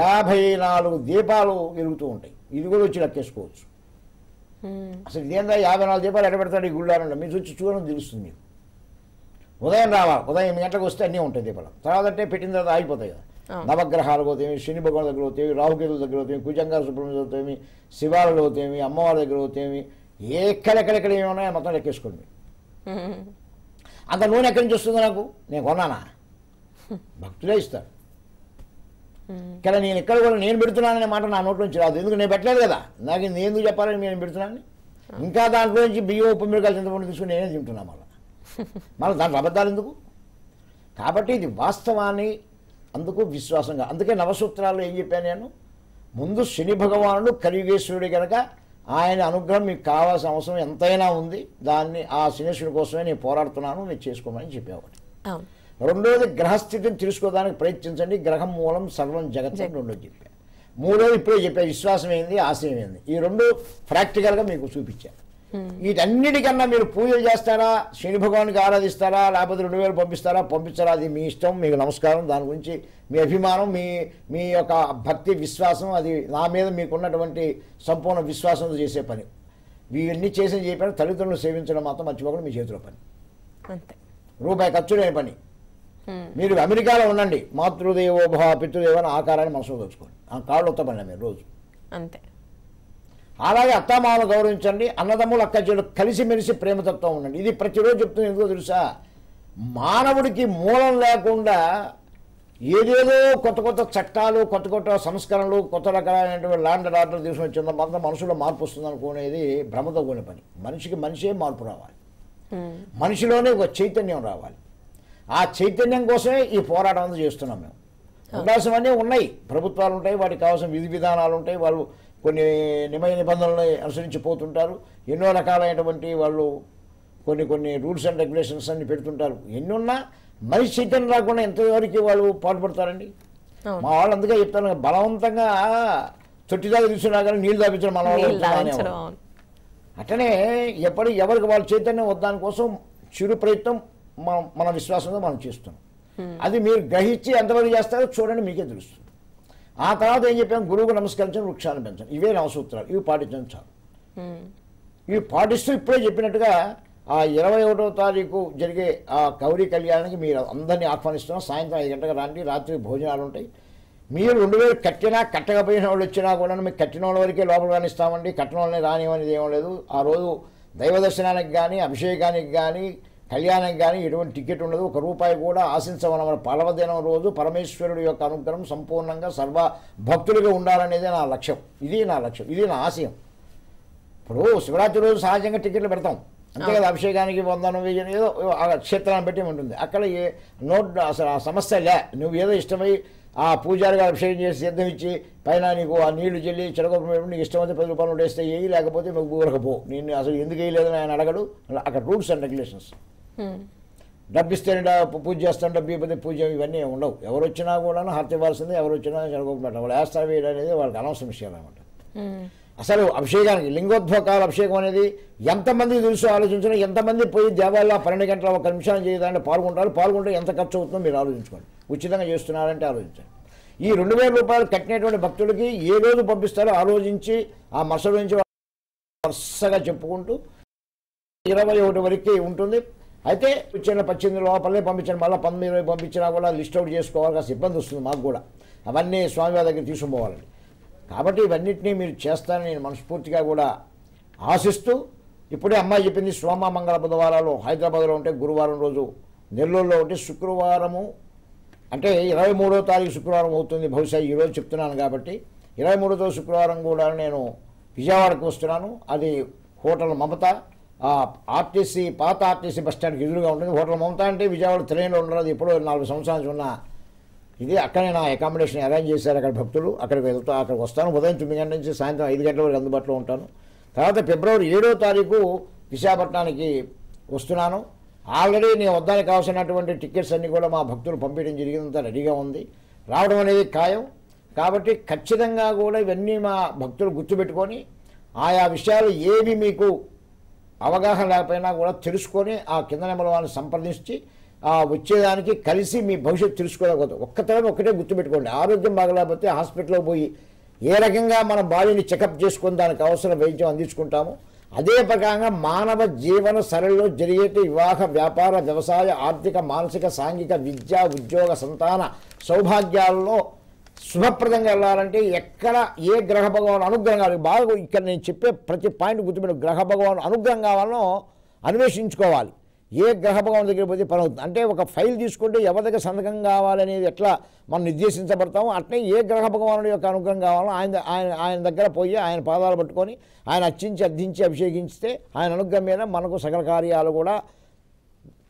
యాభై నాలుగు దీపాలు వెలుగుతూ ఉంటాయి. ఇది కూడా వచ్చి లెక్కేసుకోవచ్చు. అసలు ఇదేందా? యాభై నాలుగు దీపాలు ఎక్కడ పెడతాడు ఈ గుళ్ళారంలో? మీరు చూసి చూడడం తెలుస్తుంది. మీకు ఉదయం రావాలి. ఉదయం ఎనిమిది గంటలకు వస్తే అన్నీ ఉంటాయి దీపాలు. తర్వాత అంటే పెట్టిన తర్వాత ఆగిపోతాయి కదా. నవగ్రహాలు పోతేమి శని భగవాన్ దగ్గర పోతేమి రాహుకేతుల దగ్గర పోతేమి కుజంగార సుబ్రహ్మణ్యం అవుతేమి శివాలలో పోతేమి అమ్మవారి దగ్గర పోతేమి ఎక్కడెక్కడెక్కడ ఏమి ఉన్నాయో మొత్తం లెక్కేసుకోండి. అంత నూనె ఎక్కడి నుంచి వస్తుంది నాకు? నేను కొన్నానా? భక్తులే ఇస్తారు. ఇక్కడ నేను ఇక్కడ కూడా నేను పెడుతున్నాననే మాట నా నోట్లో నుంచి రాదు. ఎందుకు? నేను పెట్టలేదు కదా. నాకు ఎందుకు చెప్పాలని నేను పెడుతున్నాను ఇంకా దాంట్లో నుంచి బియ్యం ఉప్పు మిరకాయలు చింతపండు తీసుకుని నేనే తింటున్నా మళ్ళీ. మళ్ళీ దాంట్లో అబద్ధాలు ఎందుకు? కాబట్టి ఇది వాస్తవాన్ని అందుకు విశ్వాసంగా. అందుకే నవసూత్రాల్లో ఏం చెప్పాను నేను? ముందు శని భగవానుడు కలియుగేశ్వరుడు కనుక ఆయన అనుగ్రహం మీకు కావాల్సిన అవసరం ఎంతైనా ఉంది దాన్ని ఆ శనేశ్వరుడి కోసమే నేను పోరాడుతున్నాను నేను చేసుకోమని చెప్పేవాడు రెండోది గ్రహస్థితిని తెలుసుకోవడానికి ప్రయత్నించండి గ్రహం మూలం సర్వం జగత్ అని రెండోది చెప్పా. మూడోది ఇప్పుడే చెప్పా విశ్వాసం ఏంది ఆశయం ఏంది ఈ రెండు ప్రాక్టికల్గా మీకు చూపించాను. వీటన్నిటికన్నా మీరు పూజలు చేస్తారా? శని భగవానికి ఆరాధిస్తారా? లేకపోతే రెండు వేలు పంపిస్తారా? పంపించారా? అది మీ ఇష్టం మీకు నమస్కారం. దాని గురించి మీ అభిమానం మీ మీ యొక్క భక్తి విశ్వాసం అది నా మీద మీకున్నటువంటి సంపూర్ణ విశ్వాసంతో చేసే పని. ఇవన్నీ చేసి చెప్పాను తల్లిదండ్రులు సేవించడం మాత్రం మర్చిపోకుండా మీ చేతిలో పని. అంతే. రూపాయి ఖర్చు లేని పని. మీరు అమెరికాలో ఉండండి. మాతృదేవోభవ పితృదేవ అని ఆకారాన్ని మనసులో తెచ్చుకోండి. ఆ కాళ్ళు ఉత్తపండి మీరు రోజు. అంతే. అలాగే అత్తామామలు గౌరవించండి అన్నదమ్ములు అక్క చెల్లు కలిసిమెలిసి ప్రేమతత్వం ఉండండి. ఇది ప్రతిరోజు చెప్తుంది ఎందుకో తెలుసా? మానవుడికి మూలం లేకుండా ఏదేదో కొత్త కొత్త చట్టాలు కొత్త కొత్త సంస్కరణలు కొత్త రకాలైనటువంటి ల్యాండ్ ఆర్డర్ తీసుకుని వచ్చిందో మొత్తం మనసులో మార్పు వస్తుంది అనుకునేది భ్రమతో కూడిన పని. మనిషికి మనిషే మార్పు రావాలి. మనిషిలోనే ఒక చైతన్యం రావాలి. ఆ చైతన్యం కోసమే ఈ పోరాటం అంతా చేస్తున్నాం మేము. ఉండాల్సినవన్నీ ఉన్నాయి. ప్రభుత్వాలు ఉంటాయి వాటికి కావాల్సిన విధి విధానాలు ఉంటాయి వాళ్ళు కొన్ని నియమ నిబంధనలు అనుసరించి పోతుంటారు. ఎన్నో రకాలైనటువంటి వాళ్ళు కొన్ని కొన్ని రూల్స్ అండ్ రెగ్యులేషన్స్ అన్ని పెడుతుంటారు. ఎన్ని ఉన్నా మనిషి చైతన్యం రాకుండా ఎంతవరకు వాళ్ళు పాటుపడతారండి. మా వాళ్ళు అందుకే చెప్తాను బలవంతంగా తొట్టిదాకా తీసుకున్నా కానీ నీళ్ళు తాపించడం మన వాళ్ళు. అట్లనే ఎప్పటి ఎవరికి వాళ్ళ చైతన్యం వద్దాని కోసం చిరు ప్రయత్నం మనం మన విశ్వాసంగా మనం చేస్తున్నాం. అది మీరు గ్రహించి ఎంతవరకు చేస్తారో చూడండి మీకే తెలుస్తుంది. ఆ తర్వాత ఏం చెప్పాం? గురువుకు నమస్కరించండి వృక్షాలను పెంచండి. ఇవే నవసూత్రాలు ఇవి పాటించడం చాలు. ఇవి పాటిస్తూ ఇప్పుడే చెప్పినట్టుగా ఆ ఇరవై ఒకటో తారీఖు జరిగే ఆ గౌరీ కళ్యాణానికి మీరు అందరినీ ఆహ్వానిస్తున్నాం. సాయంత్రం ఐదు గంటలకు రండి. రాత్రి భోజనాలు ఉంటాయి. మీరు రెండు వేలు కట్టినా కట్టకపోయిన వాళ్ళు వచ్చినా కూడా మీకు కట్టిన వాళ్ళ వరకే లోపల రానిస్తామండి కట్టిన వాళ్ళని రానివ్వనిది ఏం లేదు. ఆ రోజు దైవ దర్శనానికి కానీ అభిషేకానికి కానీ కళ్యాణానికి కానీ ఎటువంటి టికెట్ ఉండదు. ఒక రూపాయి కూడా ఆశించమని మన పర్వదినం రోజు పరమేశ్వరుడు యొక్క అనుగ్రహం సంపూర్ణంగా సర్వ భక్తులుగా ఉండాలనేదే నా లక్ష్యం. ఇది నా లక్ష్యం. ఇది నా ఆశయం. ఇప్పుడు శివరాత్రి రోజు సహజంగా టికెట్లు పెడతాం. అంతే కదా అభిషేకానికి వందనం వెయ్యి ఏదో క్షేత్రాన్ని బట్టి ఉంటుంది. అక్కడ ఏ నోట్ అసలు ఆ సమస్య లే. నువ్వు ఏదో ఇష్టమై ఆ పూజారిగా అభిషేకం చేసి సిద్ధం ఇచ్చి పైన నీకు ఆ నీళ్ళు చెల్లి చెడగొప్ప నీకు ఇష్టమైతే పది రూపాయలు వేస్తే వేయి లేకపోతే మీకు ఊరకపో నేను అసలు ఎందుకు వేయలేదని ఆయన అడగడు. అక్కడ రూల్స్ అండ్ రెగ్యులేషన్స్. డబ్బు ఇస్తేనే డా- పూజ చేస్తాం డబ్బు ఇవ్వకపోతే పూజ ఇవన్నీ ఉండవు. ఎవరు వచ్చినా కూడా హారతి ఇవ్వాల్సిందే ఎవరు వచ్చినా చెడగొప్ప వాళ్ళు వేస్తారు వేయడం అనేది వాళ్ళకి అనవసరం విషయాలు అనమాట ఉమ్, అసలు అభిషేకానికి లింగోద్భోకాల అభిషేకం అనేది ఎంతమంది తెలుసు? ఆలోచించినా ఎంతమంది పోయి దేవాలయంలో పన్నెండు గంటల ఒక నిమిషాలు చేయడానికి పాల్గొంటారు? పాల్గొంటే ఎంత ఖర్చు అవుతుందో మీరు ఆలోచించుకోండి. ఉచితంగా చేస్తున్నారంటే ఆలోచించండి. ఈ రెండు వేల రూపాయలు కట్టినటువంటి భక్తులకి ఏ రోజు పంపిస్తారో ఆలోచించి ఆ మరుసటి నుంచి వరుసగా చెప్పుకుంటూ ఇరవై ఒకటి వరకు ఉంటుంది. అయితే ఇచ్చిన పద్దెనిమిది లోపలే పంపించడం మళ్ళీ పంతొమ్మిది ఇరవై పంపించినా కూడా లిస్ట్ అవుట్ చేసుకోవాలి కాస్త ఇబ్బంది వస్తుంది మాకు కూడా. అవన్నీ స్వామివారి దగ్గర తీసుకుపోవాలండి. కాబట్టి ఇవన్నింటినీ మీరు చేస్తారని నేను మనస్ఫూర్తిగా కూడా ఆశిస్తూ ఇప్పుడే అమ్మాయి చెప్పింది సోమ మంగళ బుధవారాలు హైదరాబాద్లో ఉంటే గురువారం రోజు నెల్లూరులో ఉంటే శుక్రవారము అంటే ఇరవై మూడో తారీఖు శుక్రవారం అవుతుంది. బహుశా ఈరోజు చెప్తున్నాను కాబట్టి ఇరవై మూడో శుక్రవారం కూడా నేను విజయవాడకు వస్తున్నాను. అది హోటల్ మమత. ఆర్టీసీ పాత ఆర్టీసీ బస్ స్టాండ్కి ఎదురుగా ఉంటుంది. హోటల్ మమతా అంటే విజయవాడ ట్రైన్లో ఉండదు ఎప్పుడో నాలుగు సంవత్సరాల నుంచి ఉన్న ఇది. అక్కడే నా అకామిడేషన్ అరేంజ్ చేశారు అక్కడ భక్తులు. అక్కడికి వెళ్తా అక్కడికి వస్తాను. ఉదయం తొమ్మిది గంటల నుంచి సాయంత్రం ఐదు గంటల వరకు అందుబాటులో ఉంటాను. తర్వాత ఫిబ్రవరి ఏడో తారీఖు విశాఖపట్నానికి వస్తున్నాను. ఆల్రెడీ నేను వద్దానికి కావాల్సినటువంటి టికెట్స్ అన్నీ కూడా మా భక్తులు పంపించడం జరిగిందంతా రెడీగా ఉంది. రావడం అనేది ఖాయం. కాబట్టి ఖచ్చితంగా కూడా ఇవన్నీ మా భక్తులు గుర్తుపెట్టుకొని ఆయా విషయాలు ఏవి మీకు అవగాహన లేకపోయినా కూడా తెలుసుకొని ఆ కింద నెంబర్ వాళ్ళని సంప్రదించి ఆ వచ్చేదానికి కలిసి మీ భవిష్యత్తు తెలుసుకోలేకపోతే ఒక్కతరం ఒకటే గుర్తుపెట్టుకోండి. ఆరోగ్యం బాగలేకపోతే హాస్పిటల్లో పోయి ఏ రకంగా మన బాడీని చెకప్ చేసుకుని దానికి అవసరం వైద్యం అందించుకుంటాము అదే ప్రకారంగా మానవ జీవన సరళిలో జరిగేటి వివాహ వ్యాపార వ్యవసాయ ఆర్థిక మానసిక సాంఘిక విద్య ఉద్యోగ సంతాన సౌభాగ్యాల్లో శుభప్రదంగా వెళ్ళాలంటే ఎక్కడ ఏ గ్రహ భగవాన్ అనుగ్రహం కావాలి? బాగా ఇక్కడ నేను చెప్పే ప్రతి పాయింట్ గుర్తుపెట్టు. గ్రహ భగవాన్ అనుగ్రహం కావాలనో అన్వేషించుకోవాలి. ఏ గ్రహ భగవాన్ దగ్గర పోతే పని అవుతుంది. అంటే ఒక ఫైల్ తీసుకుంటే ఎవరి దగ్గర సంతకం కావాలనేది ఎట్లా మనం నిర్దేశించబడతామో అట్లే ఏ గ్రహ భగవానుడి యొక్క అనుగ్రహం కావాలో ఆయన ఆయన ఆయన దగ్గర పోయి ఆయన పాదాలు పట్టుకొని ఆయన అర్చించి అర్థించి అభిషేకించితే ఆయన అనుగ్రహం మీద మనకు సకల కార్యాలు కూడా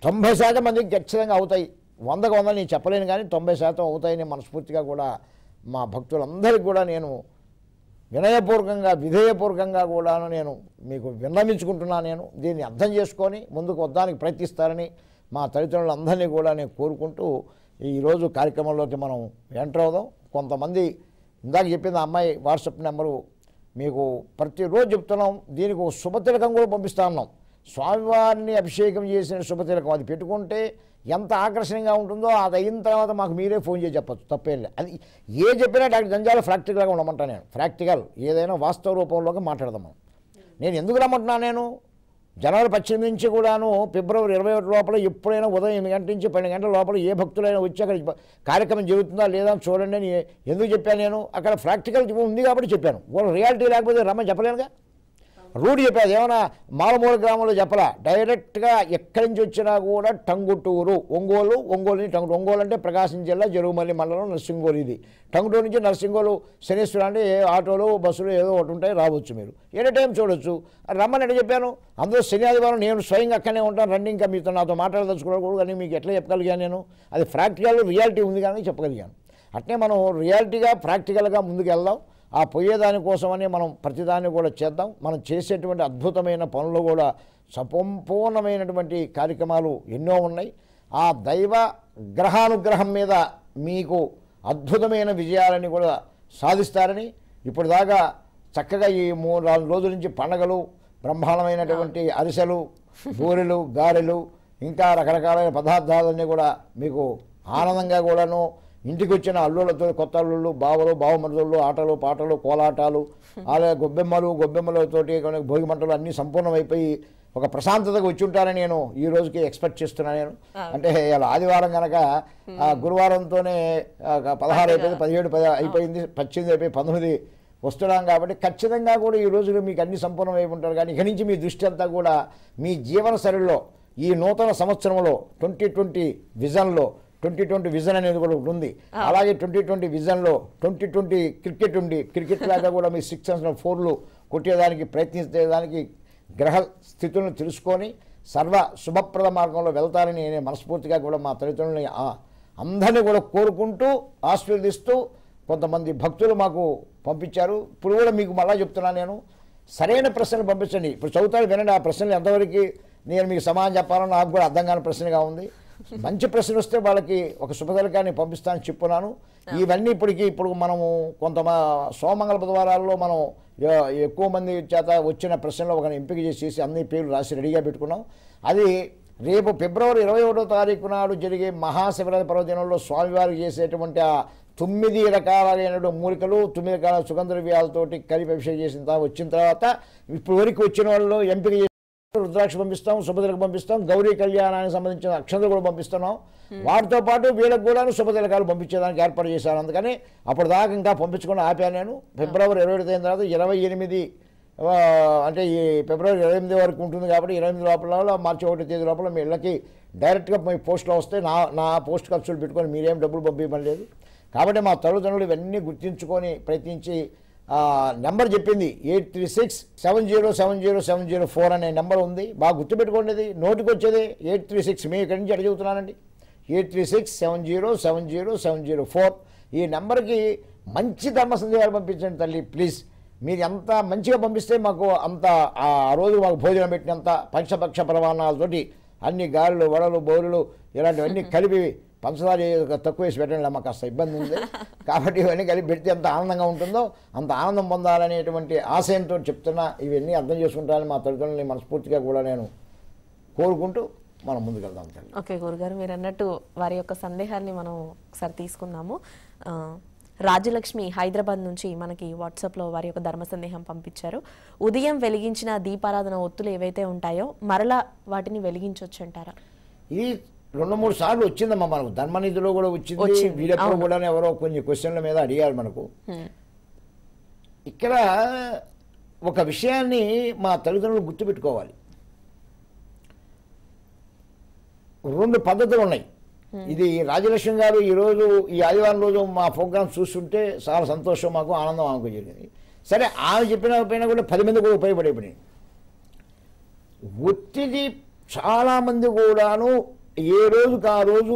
తొంభై శాతం మందికి ఖచ్చితంగా అవుతాయి. వందకు వంద నేను చెప్పలేను కానీ తొంభై శాతం అవుతాయని మనస్ఫూర్తిగా కూడా మా భక్తులందరికీ కూడా నేను వినయపూర్వకంగా విధేయపూర్వకంగా కూడా నేను మీకు విన్నమించుకుంటున్నాను నేను. దీన్ని అర్థం చేసుకొని ముందుకు వద్దానికి ప్రయత్నిస్తారని మా తల్లిదండ్రులందరినీ కూడా నేను కోరుకుంటూ ఈరోజు కార్యక్రమంలోకి మనం ఎంటర్ అవుదాం. కొంతమంది ఇందాక చెప్పింది అమ్మాయి వాట్సాప్ నెంబరు మీకు ప్రతిరోజు చెప్తున్నాం. దీనికి ఒక శుభతిలకం కూడా పంపిస్తా ఉన్నాం. స్వామివారిని అభిషేకం చేసిన శుభతిలకం అది పెట్టుకుంటే ఎంత ఆకర్షణీయంగా ఉంటుందో అది అయిన తర్వాత మాకు మీరే ఫోన్ చేసి చెప్పచ్చు తప్పేం లేదు. అది ఏ చెప్పినా డాక్టర్ జంజాల ప్రాక్టికల్గా ఉండమంటా నేను. ప్రాక్టికల్ ఏదైనా వాస్తవ రూపంలోకి మాట్లాడదాం మనం. నేను ఎందుకు రమ్మంటున్నా నేను? జనవరి పద్దెనిమిది నుంచి కూడాను ఫిబ్రవరి ఇరవై ఒకటి లోపల ఎప్పుడైనా ఉదయం ఎనిమిది గంటల నుంచి పన్నెండు గంటల లోపల ఏ భక్తులైనా వచ్చి అక్కడ కార్యక్రమం జరుగుతుందా లేదా అని చూడండి అని ఎందుకు చెప్పాను నేను? అక్కడ ప్రాక్టికల్ ఉంది కాబట్టి చెప్పాను. వాళ్ళు రియాలిటీ లేకపోతే రమ్మని చెప్పలేనుగా? రూఢి చెప్పేది ఏమైనా మాలమూల గ్రామంలో చెప్పలా? డైరెక్ట్గా ఎక్కడి నుంచి వచ్చినా కూడా టంగుటూరు ఒంగోలు ఒంగోలు నుంచి టంగుటూరు. ఒంగోలు అంటే ప్రకాశం జిల్లా జరుగుమల్లి మండలం నర్సింగోలు ఇది. టంగుటూరు నుంచి నర్సింగోలు శనిశ్వరాన్ని ఆటోలు బస్సులు ఏదో ఒకటి ఉంటాయి రావచ్చు మీరు. ఎనీ టైం చూడొచ్చు. రమ్మని ఎట్లా చెప్పాను? అందులో శని ఆదివారం నేను స్వయంగా అక్కడనే ఉంటాను రండి ఇంకా మీతో నాతో మాట్లాడదలుచుకోకూడదు కానీ మీకు ఎట్లా చెప్పగలిగాను నేను? అది ప్రాక్టికల్ రియాలిటీ ఉంది కానీ చెప్పగలిగాను. అట్నే మనం రియాలిటీగా ప్రాక్టికల్గా ముందుకు వెళ్దాం ఆ పోయేదాని కోసమని మనం ప్రతిదాన్ని కూడా చేద్దాం. మనం చేసేటువంటి అద్భుతమైన పనులు కూడా సంపూర్ణమైనటువంటి కార్యక్రమాలు ఎన్నో ఉన్నాయి. ఆ దైవ గ్రహానుగ్రహం మీద మీకు అద్భుతమైన విజయాలని కూడా సాధిస్తారని ఇప్పుడు దాకా చక్కగా ఈ మూడు నాలుగు రోజుల నుంచి పండగలు బ్రహ్మాండమైనటువంటి అరిసెలు బూరెలు గారెలు ఇంకా రకరకాలైన పదార్థాలన్నీ కూడా మీకు ఆనందంగా కూడాను ఇంటికి వచ్చిన అల్లులతో కొత్త అల్లుళ్ళు బావలు బావమరుదులు ఆటలు పాటలు కోలాటాలు అలాగే గొబ్బెమ్మలు గొబ్బెమ్మలతోటి భోగి మంటలు అన్నీ సంపూర్ణమైపోయి ఒక ప్రశాంతతకు వచ్చి ఉంటారని నేను ఈ రోజుకి ఎక్స్పెక్ట్ చేస్తున్నాను నేను. అంటే ఇలా ఆదివారం కనుక గురువారంతోనే పదహారు అయిపోయింది పదిహేడు పది అయిపోయింది పద్దెనిమిది అయిపోయి పంతొమ్మిది వస్తున్నాం కాబట్టి ఖచ్చితంగా కూడా ఈ రోజులు మీకు అన్ని సంపూర్ణమై ఉంటారు కానీ ఇక నుంచి మీ దృష్టి అంతా కూడా మీ జీవన శైలిలో ఈ నూతన సంవత్సరంలో ట్వంటీ ట్వంటీ విజన్లో ట్వంటీ ట్వంటీ విజన్ అనేది కూడా ఒకటి ఉంది. అలాగే ట్వంటీ ట్వంటీ విజన్లో ట్వంటీ ట్వంటీ క్రికెట్ ఉంది. క్రికెట్ లాగా కూడా మీ సిక్స్ ఫోర్లు కొట్టేదానికి ప్రయత్నించేదానికి గ్రహ స్థితులను తెలుసుకొని సర్వ శుభప్రద మార్గంలో వెళ్తారని నేను మనస్ఫూర్తిగా కూడా మా తల్లిదండ్రులని ఆ- అందరినీ కూడా కోరుకుంటూ ఆశీర్వదిస్తూ కొంతమంది భక్తులు మాకు పంపించారు. ఇప్పుడు కూడా మీకు మళ్ళా చెప్తున్నాను నేను. సరైన ప్రశ్నలు పంపించండి. ఇప్పుడు చదువుతారు వినండి. ఆ ప్రశ్నలు ఎంతవరకు నేను మీకు సమాధానం చెప్పాలో నాకు కూడా అర్థం కాని ప్రశ్నగా ఉంది. మంచి ప్రశ్న వస్తే వాళ్ళకి ఒక శుభదలకాన్ని పంపిస్తానని చెప్పున్నాను. ఇవన్నీ ఇప్పటికి ఇప్పుడు మనము కొంత సోమంగళ బుధవారాల్లో మనం ఎక్కువ మంది చేత వచ్చిన ప్రశ్నలు ఒక ఎంపిక చేసేసి అన్ని పేర్లు రాసి రెడీగా పెట్టుకున్నాం. అది రేపు ఫిబ్రవరి ఇరవై ఒకటో తారీఖు నాడు జరిగే మహాశివరాత్రి పర్వదినంలో స్వామివారికి చేసేటువంటి ఆ తొమ్మిది రకాలైన మూలికలు తొమ్మిది రకాల సుగంధ ద్రవ్యాలతోటి కలిపి అభిషేకం చేసిన తర్వాత వచ్చిన తర్వాత ఇప్పుడు వరకు వచ్చిన వాళ్ళు ఎంపిక రుద్రాక్ష పంపిస్తాం శుభదలకు పంపిస్తాం గౌరీ కళ్యాణానికి సంబంధించిన అక్షంతలు కూడా పంపిస్తున్నాం. వాటితో పాటు వీళ్ళకి కూడా శుభతిలకాలు పంపించేదానికి ఏర్పాటు చేశాను అందుకని అప్పుడు దాకా ఇంకా పంపించకుండా ఆపాను నేను. ఫిబ్రవరి ఇరవై అయిన తర్వాత ఇరవై ఎనిమిది అంటే ఈ ఫిబ్రవరి ఇరవై ఎనిమిది వరకు ఉంటుంది కాబట్టి ఇరవై ఎనిమిది లోపల మార్చి ఒకటి తేదీ లోపల మీ ఇళ్ళకి డైరెక్ట్గా మీ పోస్ట్లో వస్తే నా నా పోస్ట్ ఖర్చులు పెట్టుకొని మీరేం డబ్బులు పంపించడం లేదు. కాబట్టి మా తల్లిదండ్రులు ఇవన్నీ గుర్తించుకొని ప్రయత్నించి నెంబర్ చెప్పింది eight three six seven zero seven zero seven zero four అనే నెంబర్ ఉంది. బాగా గుర్తుపెట్టుకోండి నోటికి వచ్చేది ఎయిట్ త్రీ సిక్స్ మీ ఇక్కడి నుంచి అడిగి చెబుతున్నానండి. Eight three six seven zero seven zero seven zero four. ఈ నెంబర్కి మంచి ధర్మ సందేహాలు పంపించండి తల్లి ప్లీజ్. మీరు ఎంత మంచిగా పంపిస్తే మాకు అంత ఆ రోజు మాకు భోజనం పెట్టినంత పంచపక్ష ప్రమాణాలతోటి అన్ని గారెలు వడలు బౌరులు ఇలాంటివన్నీ కలిపి పంచదార తక్కువ వేసి పెట్టండి మాకు కాస్త ఇబ్బంది ఉంది. కాబట్టి ఇవన్నీ కలిపి పెడితే ఎంత ఆనందంగా ఉంటుందో అంత ఆనందం పొందాలనేటువంటి ఆశయంతో చెప్తున్నా ఇవన్నీ అర్థం చేసుకుంటానని మా తల్లిదండ్రులని మనస్ఫూర్తిగా కూడా నేను కోరుకుంటూ మనం ముందుకెళ్దాం తల్లి. ఓకే గురుగారు మీరు అన్నట్టు వారి యొక్క సందేహాన్ని మనం ఒకసారి తీసుకుందాము. ఆ, రాజలక్ష్మి హైదరాబాద్ నుంచి మనకి వాట్సాప్లో వారి యొక్క ధర్మ సందేహం పంపించారు. ఉదయం వెలిగించిన దీపారాధన ఒత్తులు ఏవైతే ఉంటాయో మరలా వాటిని వెలిగించవచ్చు అంటారా ఇది రెండు మూడు సార్లు వచ్చిందమ్మా మనకు. ధర్మనిధిలో కూడా వచ్చింది వీరప్పుడు. కూడా ఎవరో కొన్ని క్వశ్చన్ల మీద అడిగారు మనకు. ఇక్కడ ఒక విషయాన్ని మా తల్లిదండ్రులు గుర్తుపెట్టుకోవాలి. రెండు పద్ధతులు ఉన్నాయి. ఇది రాజలక్ష్మి గారు ఈరోజు ఈ ఆదివారం రోజు మా ప్రోగ్రామ్ చూస్తుంటే చాలా సంతోషం మాకు ఆనందం ఆమెకు జరిగింది. సరే ఆమె చెప్పిన పైన కూడా పది మంది కూడా ఉపయోగపడేపడి ఒత్తిడి చాలామంది కూడాను ఏ రోజుకి ఆ రోజు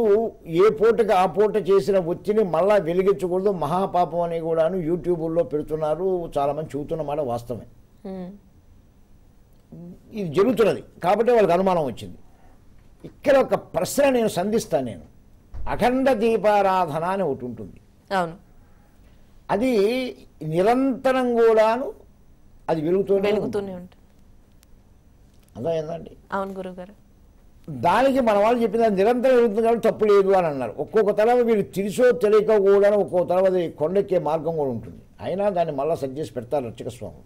ఏ పూటకి ఆ పూట చేసిన ఒత్తిడిని మళ్ళా వెలిగించకూడదు. మహాపాపం అని కూడాను యూట్యూబ్లో పెడుతున్నారు. చాలామంది చెబుతున్న మాట వాస్తవమే. ఇది జరుగుతున్నది. కాబట్టి వాళ్ళకి అనుమానం వచ్చింది. ఇక్కడ ఒక ప్రశ్న నేను సంధిస్తాను నేను. అఖండ దీపారాధన అని ఒకటి ఉంటుంది. అవును. అది నిరంతరం కూడాను అది వెలుగుతూనే వెలుగుతూనే ఉంటుంది. అర్థమైందండి అవును గురుగారు. దానికి మన వాళ్ళు చెప్పిన నిరంతరం వెళ్తుంది కాబట్టి తప్పు లేదు అని అన్నారు. ఒక్కొక్క తలవ మీరు తెలుసో తెలియక కూడా ఒక్కొక్క తలవ అది కొండెక్కే మార్గం కూడా ఉంటుంది. అయినా దాన్ని మళ్ళీ సెట్ చేసి పెడతారు రక్షక స్వామి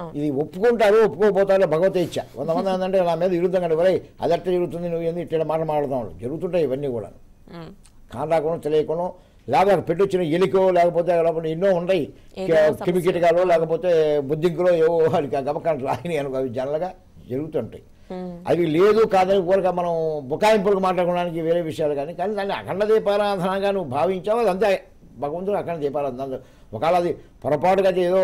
అవును ఇది ఒప్పుకుంటారు ఒప్పుకోపోతారు భగవత ఇచ్చ. కొంతమంది ఏంటంటే నా మీద విరుద్ధంగా వరే అది అట్ట జరుగుతుంది? నువ్వు ఏంది ఇట్లా మాట మాట్లాడదాం జరుగుతుంటాయి ఇవన్నీ కూడా. కానరాకుండా తెలియకుండా లేకపోతే పెట్టొచ్చిన ఎలికో లేకపోతే లోపల ఎన్నో సమస్య. కిమికిటకాలో లేకపోతే బుద్ధింకులో ఏవో వాళ్ళకి గమకాలు రాని అనుకో అవి జనరల్గా జరుగుతుంటాయి. అవి లేదు కాదని ఊరక మనం బుకాయింపులకు మాట్లాడుకోవడానికి వేరే విషయాలు కానీ కానీ దాన్ని అఖండ దీపారాధనగా నువ్వు భావించావు అది అంతే. భగవంతుడు అఖండ దీపారాధన. ఒకవేళ అది పొరపాటుగా అది ఏదో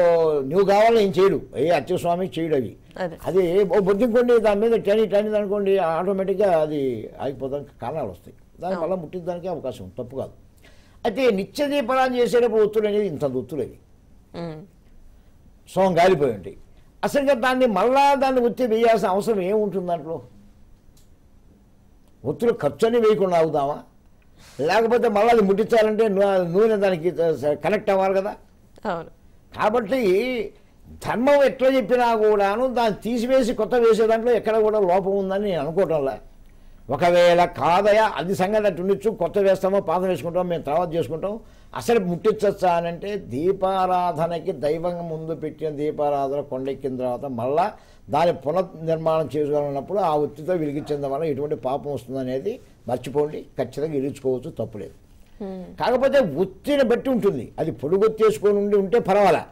నువ్వు కావాలని ఏం చేయడు. ఏ అచ్యుస్వామి చేయడు అవి అదే. అది ఓ బొద్దుకోండి దాని మీద టెని టెని అనుకోండి ఆటోమేటిక్గా అది ఆగిపోదానికి కారణాలు వస్తాయి. దానివల్ల ముట్టించడానికి అవకాశం ఉంది, తప్పు కాదు. అయితే నిత్య దీపారాధన చేసేటప్పుడు ఒత్తులు అనేది ఇంత ఒత్తులు అవి. ఉమ్, సోం గాలిపోయి ఉంటాయి అసలుగా దాన్ని మళ్ళా దాన్ని ఒత్తి వేయాల్సిన అవసరం ఏముంటుంది దాంట్లో ఒత్తులు ఖర్చుని వేయకుండా అవుదామా లేకపోతే మళ్ళీ అది ముట్టించాలంటే నూనె దానికి కనెక్ట్ అవ్వాలి కదా? కాబట్టి ధర్మం ఎట్లా చెప్పినా కూడాను దాన్ని తీసివేసి కొత్త వేసే దాంట్లో ఎక్కడ కూడా లోపం ఉందని నేను అనుకోవటంలే. ఒకవేళ కాదయా అది సంగతి అటు ఉండొచ్చు కొత్త వేస్తామో పాత వేసుకుంటాం మేము తర్వాత చేసుకుంటాం. అసలు ముట్టించచ్చా అని అంటే దీపారాధనకి దైవం ముందు పెట్టిన దీపారాధన కొండెక్కిన తర్వాత మళ్ళా దాని పునర్నిర్మాణం చేసుకోవాలన్నప్పుడు ఆ ఒత్తితో వెలిగించడం వల్ల ఎటువంటి పాపం వస్తుందనేది మర్చిపోండి. ఖచ్చితంగా వెలిగించుకోవచ్చు తప్పులేదు. కాకపోతే ఒత్తిని బట్టి ఉంటుంది. అది పొడుగొత్తి వేసుకొని ఉండి ఉంటే పర్వాలా?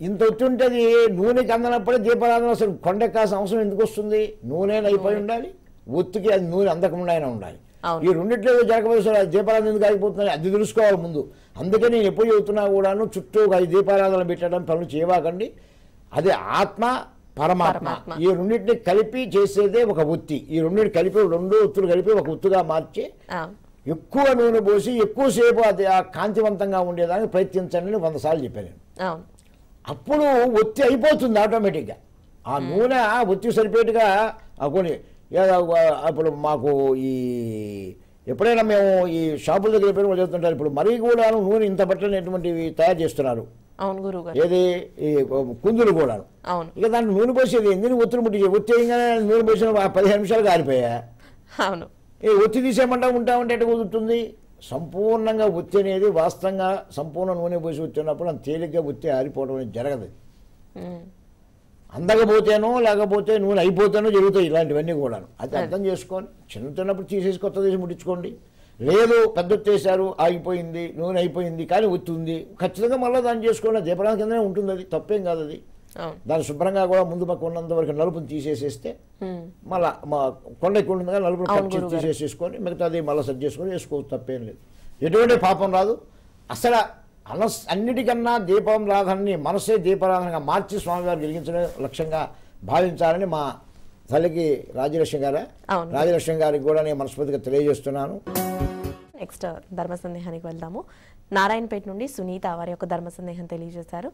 ఇంత ఒత్తి ఉంటే అది నూనెకి అందనప్పుడే దీపారాధన అసలు కొండెక్కాల్సిన అవసరం ఎందుకు వస్తుంది? నూనె అయిపోయి ఉండాలి. ఒత్తికి అది నూనె అందకుండా అయినా ఉండాలి. ఈ రెండిట్లో అది దీపారాధన ఎందుకు ఆగిపోతుంది అది తెలుసుకోవాలి ముందు. అందుకే నేను ఎప్పుడు చెబుతున్నా కూడాను చుట్టూ ఐదు దీపారాధన పెట్టడం పనులు చేయవాకండి. అది ఆత్మ పరమాత్మ. ఈ రెండింటిని కలిపి చేసేదే ఒక ఒత్తి ఈ రెండింటిని కలిపి రెండు ఒత్తులు కలిపి ఒక ఒత్తుగా మార్చి ఎక్కువ నూనె పోసి ఎక్కువసేపు అది ఆ కాంతివంతంగా ఉండేదానికి ప్రయత్నించండి అని వంద సార్లు చెప్పాను అప్పుడు ఒత్తి అయిపోతుంది ఆటోమేటిక్గా. ఆ నూనె ఒత్తి సరిపోయేట్టుగా కొన్ని అప్పుడు మాకు ఈ ఎప్పుడైనా మేము ఈ షాపుల దగ్గర పెట్టి చదువుతుంటారు ఇప్పుడు మరీ కూడా నూనె ఇంత బట్టలనేటువంటివి తయారు చేస్తున్నారు. అవును గురువు ఏది? ఈ కుందులు కూడా అవును. ఇక దాంట్లో నూనె పోసేది ఎందుకు? ఒత్తులు ముట్టి ఒత్తి వేయగానే నూనె పోసిన పదిహేను నిమిషాలు కారిపోయా అవును. ఈ ఒత్తి తీసేయమంటా ఉంటామంటే ఎట్ట కుదురుతుంది? సంపూర్ణంగా ఒత్తి అనేది వాస్తవంగా సంపూర్ణ నూనె పోసి వచ్చినప్పుడు అంత తేలిగ్గా ఒత్తి ఆరిపోవడం అనేది జరగదు. అందకపోతేనో లేకపోతే నూనె అయిపోతేనో జరుగుతాయి ఇలాంటివన్నీ కూడా అది అర్థం చేసుకొని చిన్న చిన్నప్పుడు తీసేసి కొత్త తీసి ముట్టించుకోండి. లేదు పెద్ద చేశారు ఆగిపోయింది నూనె అయిపోయింది కానీ ఒత్తి ఉంది ఖచ్చితంగా మళ్ళీ దాన్ని చేసుకోండి దీపరాధన కిందనే ఉంటుంది అది. తప్పేం కాదు అది. దాన్ని శుభ్రంగా కూడా ముందు పక్క ఉన్నంత వరకు నలుపుని తీసేసేస్తే మళ్ళా మా కొండ ఎక్కువ కదా నలుపుని కట్. తీసేసేసుకొని మిగతాది మళ్ళీ సెట్ చేసుకొని వేసుకోవచ్చు తప్పేం లేదు. ఎటువంటి పాపం రాదు. అసలు అనస్ అన్నిటికన్నా దీపం రాధాన్ని మనసే దీపారాధనగా మార్చి స్వామివారు వెలిగించడం లక్ష్యంగా భావించాలని మా తల్లికి రాజలక్ష్మి గారా. రాజలక్ష్మి గారికి కూడా నేను మనస్ఫూర్తిగా తెలియజేస్తున్నాను. నెక్స్ట్ ధర్మ సందేహానికి వెళ్దాము. నారాయణపేట నుండి సునీత వారి యొక్క ధర్మ సందేహం తెలియజేశారు.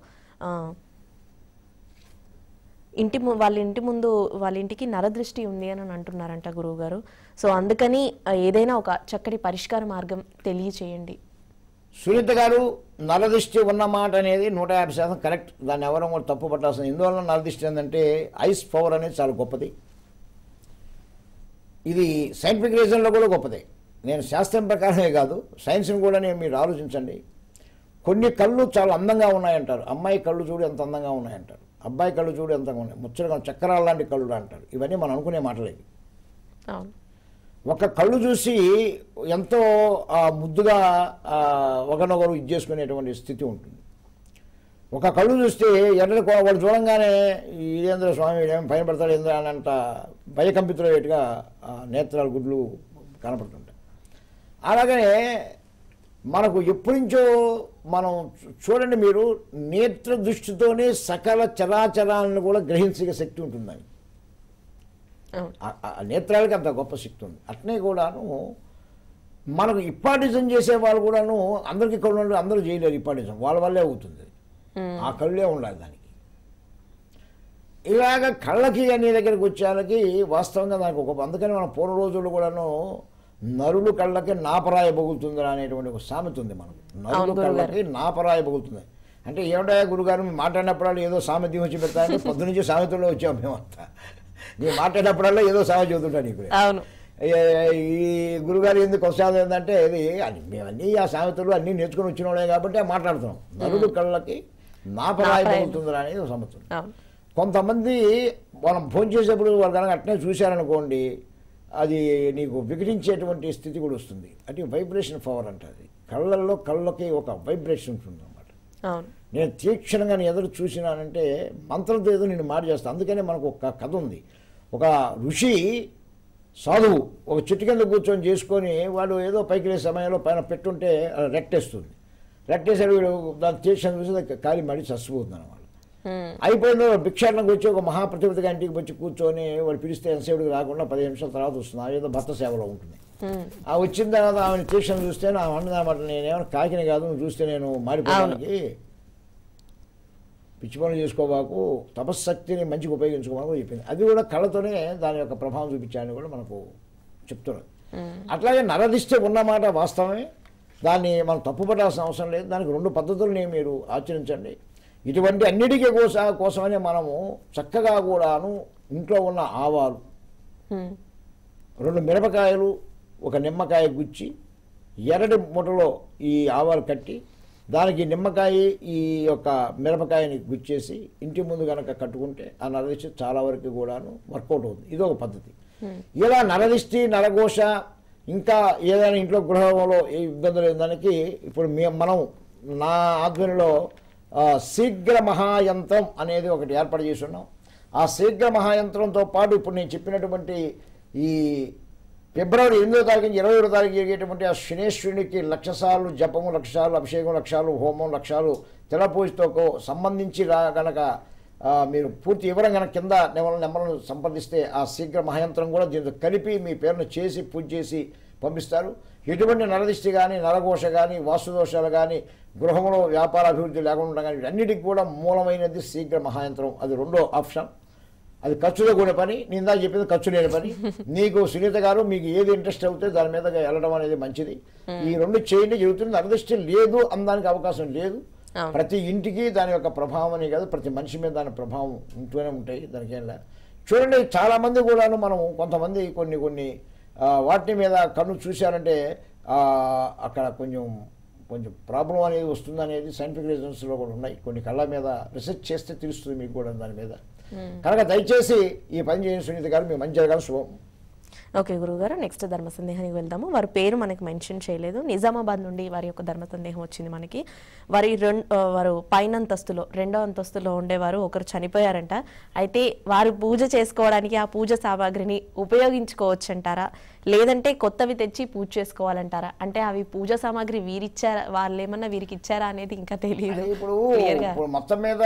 ఇంటి వాళ్ళ ఇంటి ముందు వాళ్ళ ఇంటికి నరదృష్టి ఉంది అని అంటున్నారంట గురువు గారు సో అందుకని ఏదైనా ఒక చక్కటి పరిష్కార మార్గం తెలియచేయండి. సునీత గారు నరదిష్టి ఉన్న మాట అనేది నూట యాభై శాతం కరెక్ట్. దాన్ని ఎవరు కూడా తప్పు పట్టాల్సింది. ఎందువల్ల నరదిష్టి ఏంటంటే ఐస్ పవర్ అనేది చాలా గొప్పది. ఇది సైంటిఫిక్ రీజన్లో కూడా గొప్పదే. నేను శాస్త్రం ప్రకారమే కాదు సైన్స్ని కూడా నేను మీరు ఆలోచించండి. కొన్ని కళ్ళు చాలా అందంగా ఉన్నాయంటారు. అమ్మాయి కళ్ళు చూడు ఎంత అందంగా ఉన్నాయంటారు. అబ్బాయి కళ్ళు చూడు ఎంత ఉన్నాయి. ముచ్చటగా చక్రాల లాంటి కళ్ళు అంటారు. ఇవన్నీ మనం అనుకునే మాటలేదు అవును. ఒక కళ్ళు చూసి ఎంతో ముద్దుగా ఆ, ఒకరినొకరు ఇది చేసుకునేటువంటి స్థితి ఉంటుంది. ఒక కళ్ళు చూస్తే ఎర్ర వాళ్ళు చూడంగానే ఇదేంద్ర స్వామి ఏం పైన పడతాడు ఏంద్ర అని అంట భయకంపితులయ్యేట్టుగా నేత్రాలు గుడ్లు కనపడుతుంటాయి. అలాగనే మనకు ఎప్పటి నుంచో మనం చూడండి మీరు నేత్ర దృష్టితోనే సకల చరాచరాలను కూడా గ్రహించే శక్తి ఉంటుందని నేత్రాలకి అంత గొప్ప శక్తి ఉంది. అట్నే కూడాను మనకు ఇప్పాటిజం చేసే వాళ్ళు కూడాను అందరికీ కళ్ళు అందరూ చేయలేరు ఇప్పాటిజం. వాళ్ళ వల్లే అవుతుంది ఆ కళ్ళే ఉండాలి దానికి. ఇలాగ కళ్ళకి అనే దగ్గరికి వచ్చేళ్ళకి వాస్తవంగా దానికి ఒక అందుకని మన పూర్వ రోజుల్లో కూడాను నరులు కళ్ళకి నాపరాయ బొగులుతుంది అనేటువంటి ఒక సామెత ఉంది మనకు. నరులు. కళ్ళకి నాపరాయ బొగులుతుంది. అంటే ఏమిటా గురుగారు మీరు మాట్లాడినప్పుడల్లా ఏదో సామెత వచ్చి పెడతారని పొద్దు నుంచి సామెతలో వచ్చాం మేమంతా. నేను మాట్లాడినప్పుడల్లా ఏదో సామెత చెబుతుంటా నీకు అవును. ఈ గురుగారు ఎందుకు వస్తాది ఏంటంటే ఇది మేమన్నీ ఆ సామెతలు అన్నీ నేర్చుకుని వచ్చిన వాళ్ళే కాబట్టి మాట్లాడుతున్నాం. నరుడు కళ్ళకి నాపరాయి. తగులుతుందని అనేది ఒక సమస్య కొంతమంది మనం ఫోన్ చేసేప్పుడు వాళ్ళు కనుక అట్నే చూశారనుకోండి అది నీకు వికటించేటువంటి స్థితి కూడా వస్తుంది. అంటే వైబ్రేషన్ పవర్ అంట అది. కళ్ళల్లో కళ్ళకి ఒక వైబ్రేషన్ ఉంటుంది అన్నమాట అవును. నేను తీక్షణంగా నేను ఎదురు చూసినానంటే మంత్రంతో ఏదో నేను మాట చేస్తాను అందుకనే మనకు ఒక కథ ఉంది. ఒక ఋషి సాధువు ఒక చెట్టు కింద కూర్చొని చేసుకొని వాడు ఏదో పైకి లేసే సమయంలో పైన పెట్టుంటే రెట్టేస్తుంది. రెట్టేసాడు వీడు దాన్ని తీక్షణ చూసి కాలి మడి చచ్చిపోతుంది అన్నమాట ఉమ్, అయిపోయిందో భిక్షాటనకు వచ్చి ఒక మహాప్రతిపతిగా ఇంటికి వచ్చి కూర్చొని వాడు పిలిస్తే ఎంతసేపుడికి రాకుండా పదిహేను నిమిషాల తర్వాత వస్తుంది. ఏదో భర్త సేవలో ఉంటుంది. ఆ వచ్చిన తర్వాత ఆమెను తీక్షణ చూస్తే నా అన్నమాట నేనేమైనా కాకిని కాదు నువ్వు చూస్తే నేను మారిపోవడానికి పిచ్చి పనులు చేసుకోబాకు తపశ్శక్తిని మంచిగా ఉపయోగించుకోవాలని చెప్పింది. అది కూడా కళ్ళతోనే దాని యొక్క ప్రభావం చూపించాలని కూడా మనకు చెప్తున్నారు. అట్లాగే నరదిష్టి ఉన్నమాట వాస్తవమే. దాన్ని మనం తప్పుపడాల్సిన అవసరం లేదు. దానికి రెండు పద్ధతుల్ని మీరు ఆచరించండి. ఇటువంటి అన్నిటికీ కోస కోసమనే మనము చక్కగా కూడాను ఇంట్లో ఉన్న ఆవాలు రెండు మిరపకాయలు ఒక నిమ్మకాయ గుచ్చి ఎర్రటి మూటలో ఈ ఆవాలు కట్టి దానికి నిమ్మకాయ ఈ యొక్క మిరపకాయని గుచ్చేసి ఇంటి ముందు కనుక కట్టుకుంటే ఆ నరదిష్టి చాలా వరకు కూడాను వర్కౌట్ అవుతుంది. ఇది ఒక పద్ధతి ఇలా నరదిష్టి నరఘోష ఇంకా ఏదైనా ఇంట్లో గృహంలో ఇబ్బందులు దానికి ఇప్పుడు మనం నా ఆధ్వర్యంలో శీఘ్ర మహాయంత్రం అనేది ఒకటి ఏర్పాటు చేసి ఉన్నాం. ఆ శీఘ్ర మహాయంత్రంతో పాటు ఇప్పుడు నేను చెప్పినటువంటి ఈ ఫిబ్రవరి ఎనిమిదో తారీఖు ఇరవై ఏడో తారీఖు జరిగేటువంటి ఆ శనేశ్వరునికి లక్షసార్లు జపము లక్షాలు అభిషేకం లక్షాలు హోమం లక్షాలు తెలపూజతో సంబంధించి రా గనక మీరు పూర్తి వివరం కనుక కింద నెమల నెంబర్లను సంప్రదిస్తే ఆ శీఘ్ర మహాయంత్రం కూడా దీంతో కలిపి మీ పేరును చేసి పూజ చేసి పంపిస్తారు. ఎటువంటి నరదిష్టి కానీ నరఘోష కానీ వాస్తుదోషాలు కానీ గృహంలో వ్యాపార అభివృద్ధి లేకుండా కానీ అన్నిటికీ కూడా మూలమైనది శీఘ్ర మహాయంత్రం. అది రెండో ఆప్షన్. అది ఖర్చులో కూడిన పని నేను ఇందాక చెప్పింది ఖర్చు లేని పని. నీకు సునీత గారు మీకు ఏది ఇంట్రెస్ట్ అవుతే దాని మీద వెళ్ళడం అనేది మంచిది. ఈ రెండు చేయండి జరుగుతుంది. అదృష్టి లేదు అనడానికి అవకాశం లేదు. ప్రతి ఇంటికి దాని యొక్క ప్రభావం అని కాదు ప్రతి మనిషి మీద దాని ప్రభావం ఉంటూనే ఉంటాయి. దానికి ఏం. చూడండి చాలా మంది కూడాను మనం కొంతమంది కొన్ని కొన్ని వాటి మీద కన్ను చూశారంటే అక్కడ కొంచెం కొంచెం ప్రాబ్లం అనేది వస్తుంది అనేది సైంటిఫిక్ రీజన్స్లో కూడా ఉన్నాయి. కొన్ని కళ్ళ మీద రీసెర్చ్ చేస్తే తెలుస్తుంది మీకు కూడా దాని మీద. Hmm. కనుక దయచేసి ఈ పని చేయండి సునీత గారు మీ మంచి జరగాలి శుభం. ఓకే గురుగారు నెక్స్ట్ ధర్మ సందేహానికి వెళ్దాము. వారి పేరు మనకి మెన్షన్ చేయలేదు. నిజామాబాద్ నుండి వారి యొక్క ధర్మ సందేహం వచ్చింది మనకి. వారి రెం ఆ, వారు పైన అంతస్తులో రెండో అంతస్తులో ఉండేవారు. ఒకరు చనిపోయారంట. అయితే వారు పూజ చేసుకోవడానికి ఆ పూజ సామాగ్రిని ఉపయోగించుకోవచ్చు అంటారా లేదంటే కొత్తవి తెచ్చి పూజ చేసుకోవాలంటారా? అంటే అవి పూజ సామాగ్రి వీరిచ్చారా? వాళ్ళు ఏమన్నా వీరికి ఇచ్చారా అనేది ఇంకా తెలియదు. ఇప్పుడు మొత్తం మీద